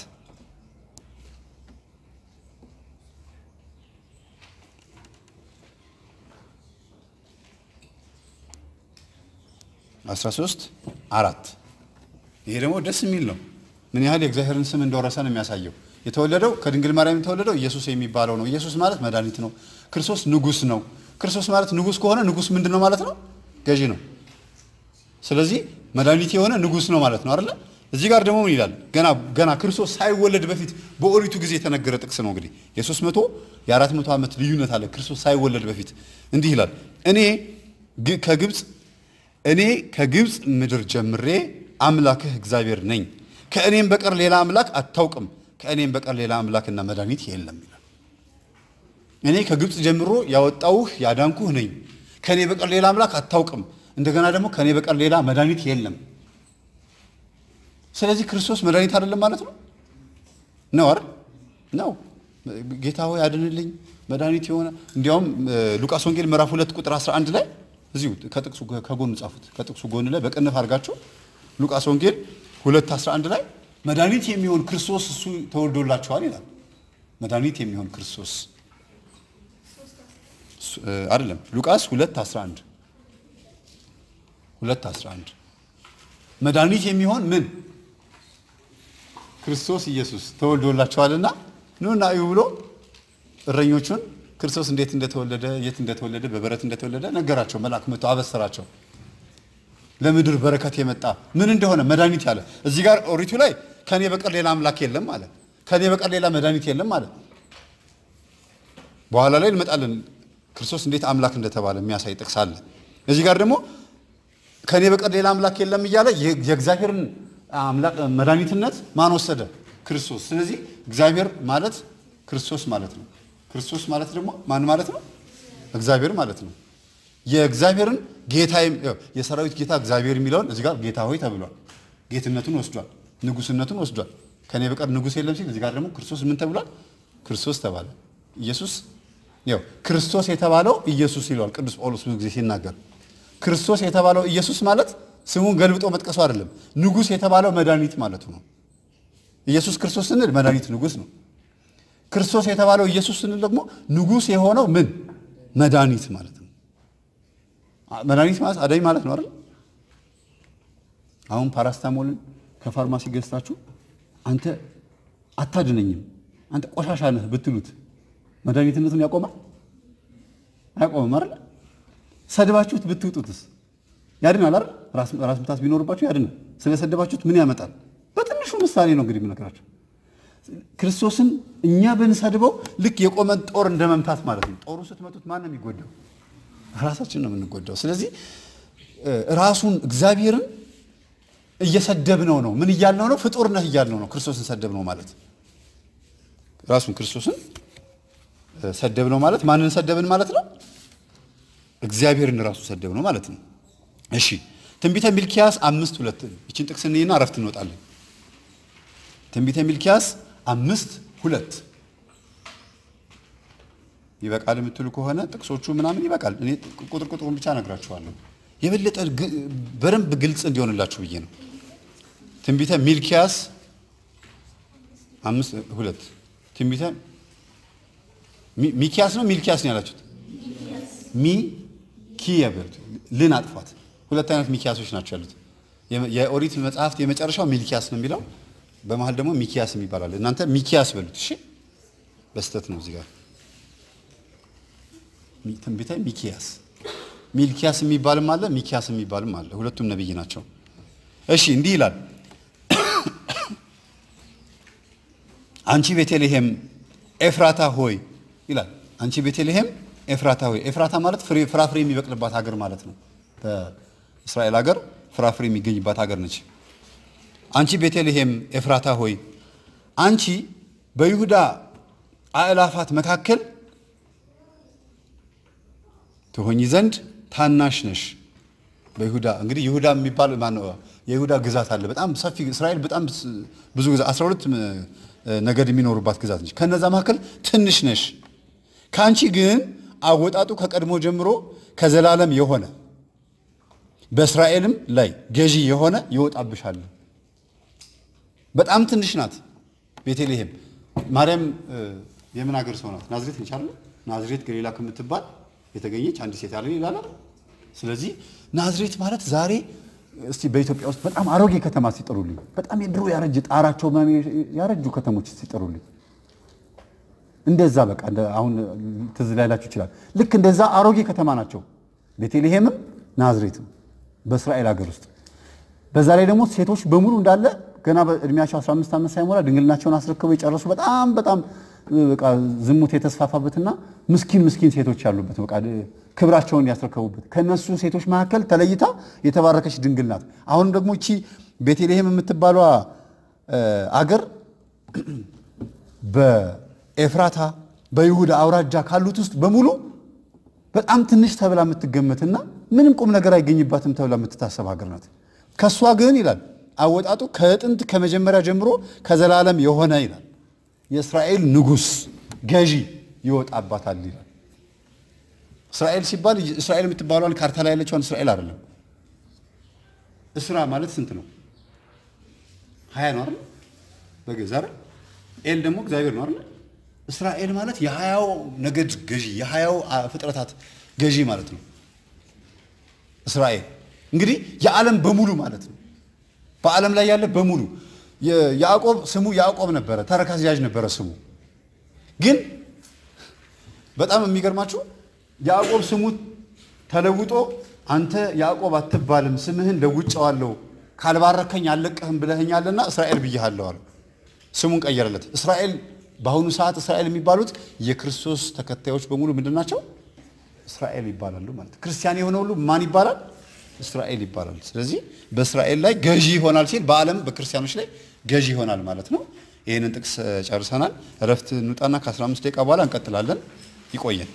አስራ ሶስት አራት ይሄ ደግሞ ደስ የሚል ነው። ምን ያህል የእግዚአብሔርን ስም እንደወረሰ ነው የሚያሳየው። የተወለደው ከድንግል ማርያም የተወለደው ኢየሱስ የሚባለው ነው። ኢየሱስ ማለት መድኃኒት ነው። ክርስቶስ ንጉሥ ነው። ክርስቶስ ማለት ንጉሥ ከሆነ ንጉሥ ምንድን ነው ማለት ነው? ገዢ ነው። ስለዚህ መድኃኒት የሆነ ንጉሥ ነው ማለት ነው አይደለ? እዚህ ጋር ደግሞ ምን ይላል? ገና ገና ክርስቶስ ሳይወለድ በፊት በኦሪቱ ጊዜ የተነገረ ጥቅስ ነው። እንግዲህ የሶስት መቶ የአራት መቶ ዓመት ልዩነት አለ። ክርስቶስ ሳይወለድ በፊት እንዲህ ይላል እኔ ከግብፅ እኔ ከግብፅ ምድር ጀምሬ አምላክህ እግዚአብሔር ነኝ። ከእኔም በቀር ሌላ አምላክ አታውቅም። ከእኔም በቀር ሌላ አምላክና መድኃኒት የለም ይላል። እኔ ከግብፅ ጀምሮ ያወጣውህ ያዳንኩህ ነኝ። ከእኔ በቀር ሌላ አምላክ አታውቅም። እንደገና ደግሞ ከእኔ በቀር ሌላ መድኃኒት የለም። ስለዚህ ክርስቶስ መድኃኒት አይደለም ማለት ነው ነው አይደል? ነው ጌታ ሆይ አድንልኝ መድኃኒት የሆነ እንዲያውም ሉቃስ ወንጌል ምዕራፍ ሁለት ቁጥር 11 ላይ እዚሁ ከጥቅሱ ከጎኑ ጻፉት። ከጥቅሱ ጎን ላይ በቅንፍ አድርጋችሁ ሉቃስ ወንጌል 2:11 ላይ መድኃኒት የሚሆን ክርስቶስ እሱ ተወልዶላችኋል ይላል። መድኃኒት የሚሆን ክርስቶስ አይደለም። ሉቃስ 2:11 2:11 መድኃኒት የሚሆን ምን ክርስቶስ ኢየሱስ ተወልዶላችኋልና ኑና እዩ ብሎ እረኞቹን ክርስቶስ እንዴት እንደተወለደ የት እንደተወለደ በበረት እንደተወለደ ነገራቸው። መልአክ መጥቶ አበሰራቸው። ለምድር በረከት የመጣ ምን እንደሆነ መድኃኒት ያለ እዚህ ጋር ኦሪቱ ላይ ከኔ በቀር ሌላ አምላክ የለም አለ። ከኔ በቀር ሌላ መድኃኒት የለም አለ። በኋላ ላይ እንመጣለን። ክርስቶስ እንዴት አምላክ እንደተባለ የሚያሳይ ጥቅስ አለ። እዚህ ጋር ደግሞ ከኔ በቀር ሌላ አምላክ የለም እያለ የእግዚአብሔርን አምላክ መድኃኒትነት ማን ወሰደ? ክርስቶስ። ስለዚህ እግዚአብሔር ማለት ክርስቶስ ማለት ነው። ክርስቶስ ማለት ደግሞ ማን ማለት ነው? እግዚአብሔር ማለት ነው። የእግዚአብሔርን ጌታ የሰራዊት ጌታ እግዚአብሔር የሚለውን እዚህ ጋር ጌታ ሆይ ተብሏል። ጌትነቱን ወስዷል። ንጉስነቱን ወስዷል። ከኔ በቀር ንጉስ የለም ሲል እዚህ ጋር ደግሞ ክርስቶስ ምን ተብሏል? ክርስቶስ ተባለ። ኢየሱስ ያው ክርስቶስ የተባለው ኢየሱስ ይለዋል ቅዱስ ጳውሎስ ብዙ ጊዜ ሲናገር። ክርስቶስ የተባለው ኢየሱስ ማለት ስሙን ገልብጦ መጥቀሱ አይደለም፣ ንጉስ የተባለው መድኃኒት ማለቱ ነው። ኢየሱስ ክርስቶስ ስንል መድኃኒት ንጉስ ነው። ክርስቶስ የተባለው ኢየሱስ ስንል ደግሞ ንጉስ የሆነው ምን መድኃኒት ማለት ነው። መድኃኒት ማለት አዳኝ ማለት ነው አይደል? አሁን ፓራስታሞልን ከፋርማሲ ገዝታችሁ አንተ አታድነኝም፣ አንተ ቆሻሻ ነህ ብትሉት መድኃኒትነቱን ያቆማል? አያቆምም አይደል? ሰድባችሁት ብትውጡትስ ያድናል አይደል? ራስ ምታት ቢኖርባችሁ ያድናል። ስለሰደባችሁት ምን ያመጣል? በትንሹ ምሳሌ ነው እንግዲህ የምነግራችሁ። ክርስቶስን እኛ ብንሰድበው ልክ የቆመን ጦር እንደ መምታት ማለት ነው። ጦሩ ስትመቱት ማን ነው የሚጎዳው? ራሳችን ነው የምንጎዳው። ስለዚህ ራሱን እግዚአብሔርን እየሰደብነው ነው። ምን እያልነው ነው? ፍጡር ነህ እያልነው ነው። ክርስቶስን ሰደብነው ማለት ራሱን ክርስቶስን ሰደብነው ማለት ማንን ሰደብን ማለት ነው? እግዚአብሔርን ራሱ ሰደብነው ማለት ነው። እሺ ትንቢተ ሚልኪያስ አምስት ሁለት ይችን ጥቅስ እንይና እረፍት እንወጣለን። ትንቢተ ሚልኪያስ አምስት ሁለት ይበቃል የምትሉ ከሆነ ጥቅሶቹ ምናምን ይበቃል። እኔ ቁጥር ቁጥሩን ብቻ እነግራችኋለሁ የበለጠ በደንብ ግልጽ እንዲሆንላችሁ ብዬ ነው። ትንቢተ ሚልኪያስ አምስት ሁለት ትንቢተ ሚኪያስ ነው ሚልኪያስ ነው ያላችሁት? ሚኪያ በሉት። ልን አጥፏት። ሁለት አይነት ሚኪያሶች ናቸው ያሉት። የኦሪት መጽሐፍት የመጨረሻው ሚልኪያስ ነው የሚለው፣ በመሀል ደግሞ ሚኪያስ የሚባላል። እናንተ ሚኪያስ በሉት። እሺ፣ በስተት ነው እዚህ ጋር ትንቢተ ሚኪያስ ሚልኪያስ የሚባልም አለ፣ ሚኪያስ የሚባልም አለ። ሁለቱም ነብይ ናቸው። እሺ እንዲህ ይላል፣ አንቺ ቤተልሔም ኤፍራታ ሆይ ይላል። አንቺ ቤተልሔም ኤፍራታ ሆይ። ኤፍራታ ማለት ፍራፍሬ የሚበቅልባት ሀገር ማለት ነው። በእስራኤል ሀገር ፍራፍሬ የሚገኝባት ሀገር ነች። አንቺ ቤተልሔም ኤፍራታ ሆይ አንቺ በይሁዳ አእላፋት መካከል ትሆኚ ዘንድ ታናሽ ነሽ። በይሁዳ እንግዲህ ይሁዳ የሚባል? የይሁዳ ግዛት አለ። በጣም ሰፊ እስራኤል በጣም ብዙ ግዛት 12 ነገድ የሚኖሩባት ግዛት ነች። ከነዛ መካከል ትንሽ ነሽ። ከአንቺ ግን አወጣጡ ከቀድሞ ጀምሮ ከዘላለም የሆነ በእስራኤልም ላይ ገዢ የሆነ ይወጣብሻል። በጣም ትንሽ ናት ቤተልሔም። ማርያም የምን ሀገር ሰው ናት? ናዝሬት ነች? ናዝሬት ገሊላ ከምትባል የተገኘች አንድ ሴት ያለ ይላል። ስለዚህ ናዝሬት ማለት ዛሬ እስቲ በኢትዮጵያ ውስጥ በጣም አሮጌ ከተማ ሲጠሩልኝ፣ በጣም የድሮ ያረጀ ጣራቸው ያረጁ ከተሞች ሲጠሩልኝ እንደዛ በቃ አሁን ትዝ ላይላችሁ ይችላል። ልክ እንደዛ አሮጌ ከተማ ናቸው ቤተልሔምም ናዝሬትም በእስራኤል ሀገር ውስጥ። በዛ ላይ ደግሞ ሴቶች በሙሉ እንዳለ ገና በእድሜያቸው 15 ዓመት ሳይሞላ ድንግልናቸውን አስረክበው የጨረሱ በጣም በጣም በቃ ዝሙት የተስፋፋበትና ምስኪን ምስኪን ሴቶች ያሉበት በቃ ክብራቸውን ያስረከቡበት ከነሱ ሴቶች መካከል ተለይታ የተባረከች ድንግል ናት። አሁንም ደግሞ እቺ ቤተልሔም የምትባሏ አገር በኤፍራታ በይሁዳ አውራጃ ካሉት ውስጥ በሙሉ በጣም ትንሽ ተብላ የምትገመትና ምንም ቁም ነገር አይገኝባትም ተብላ የምትታሰብ ሀገር ናት። ከእሷ ግን ይላል አወጣጡ ከጥንት ከመጀመሪያ ጀምሮ ከዘላለም የሆነ ይላል የእስራኤል ንጉሥ ገዢ ይወጣባታል ይላል። እስራኤል ሲባል እስራኤል የምትባሏን ካርታ ላይ ያለችዋን እስራኤል አይደለም። እስራ ማለት ስንት ነው? ሀያ ነው አይደል? በገዛ አይደል? ኤል ደግሞ እግዚአብሔር ነው አይደል? እስራኤል ማለት የሀያው ነገድ ገዢ የሀያው ፍጥረታት ገዢ ማለት ነው። እስራኤል እንግዲህ የዓለም በሙሉ ማለት ነው። በዓለም ላይ ያለ በሙሉ ያዕቆብ ስሙ ያዕቆብ ነበረ፣ ተረካዝ ያዥ ነበረ ስሙ። ግን በጣም የሚገርማችሁ ያዕቆብ ስሙ ተለውጦ አንተ ያዕቆብ አትባልም ስምህን ለውጬዋለሁ ካልባረከኝ አልለቅህም ብለኸኛልና እስራኤል ብዬሃለሁ አለው። ስሙን ቀየረለት። እስራኤል በአሁኑ ሰዓት እስራኤል የሚባሉት የክርስቶስ ተከታዮች በሙሉ ምንድን ናቸው? እስራኤል ይባላሉ ማለት ክርስቲያን የሆነ ሁሉ ማን ይባላል? እስራኤል ይባላል። ስለዚህ በእስራኤል ላይ ገዢ ይሆናል ሲል በዓለም በክርስቲያኖች ላይ ገዢ ይሆናል ማለት ነው። ይህንን ጥቅስ ጨርሰናል። እረፍት እንውጣና ከ15 ደቂቃ በኋላ እንቀጥላለን። ይቆየን።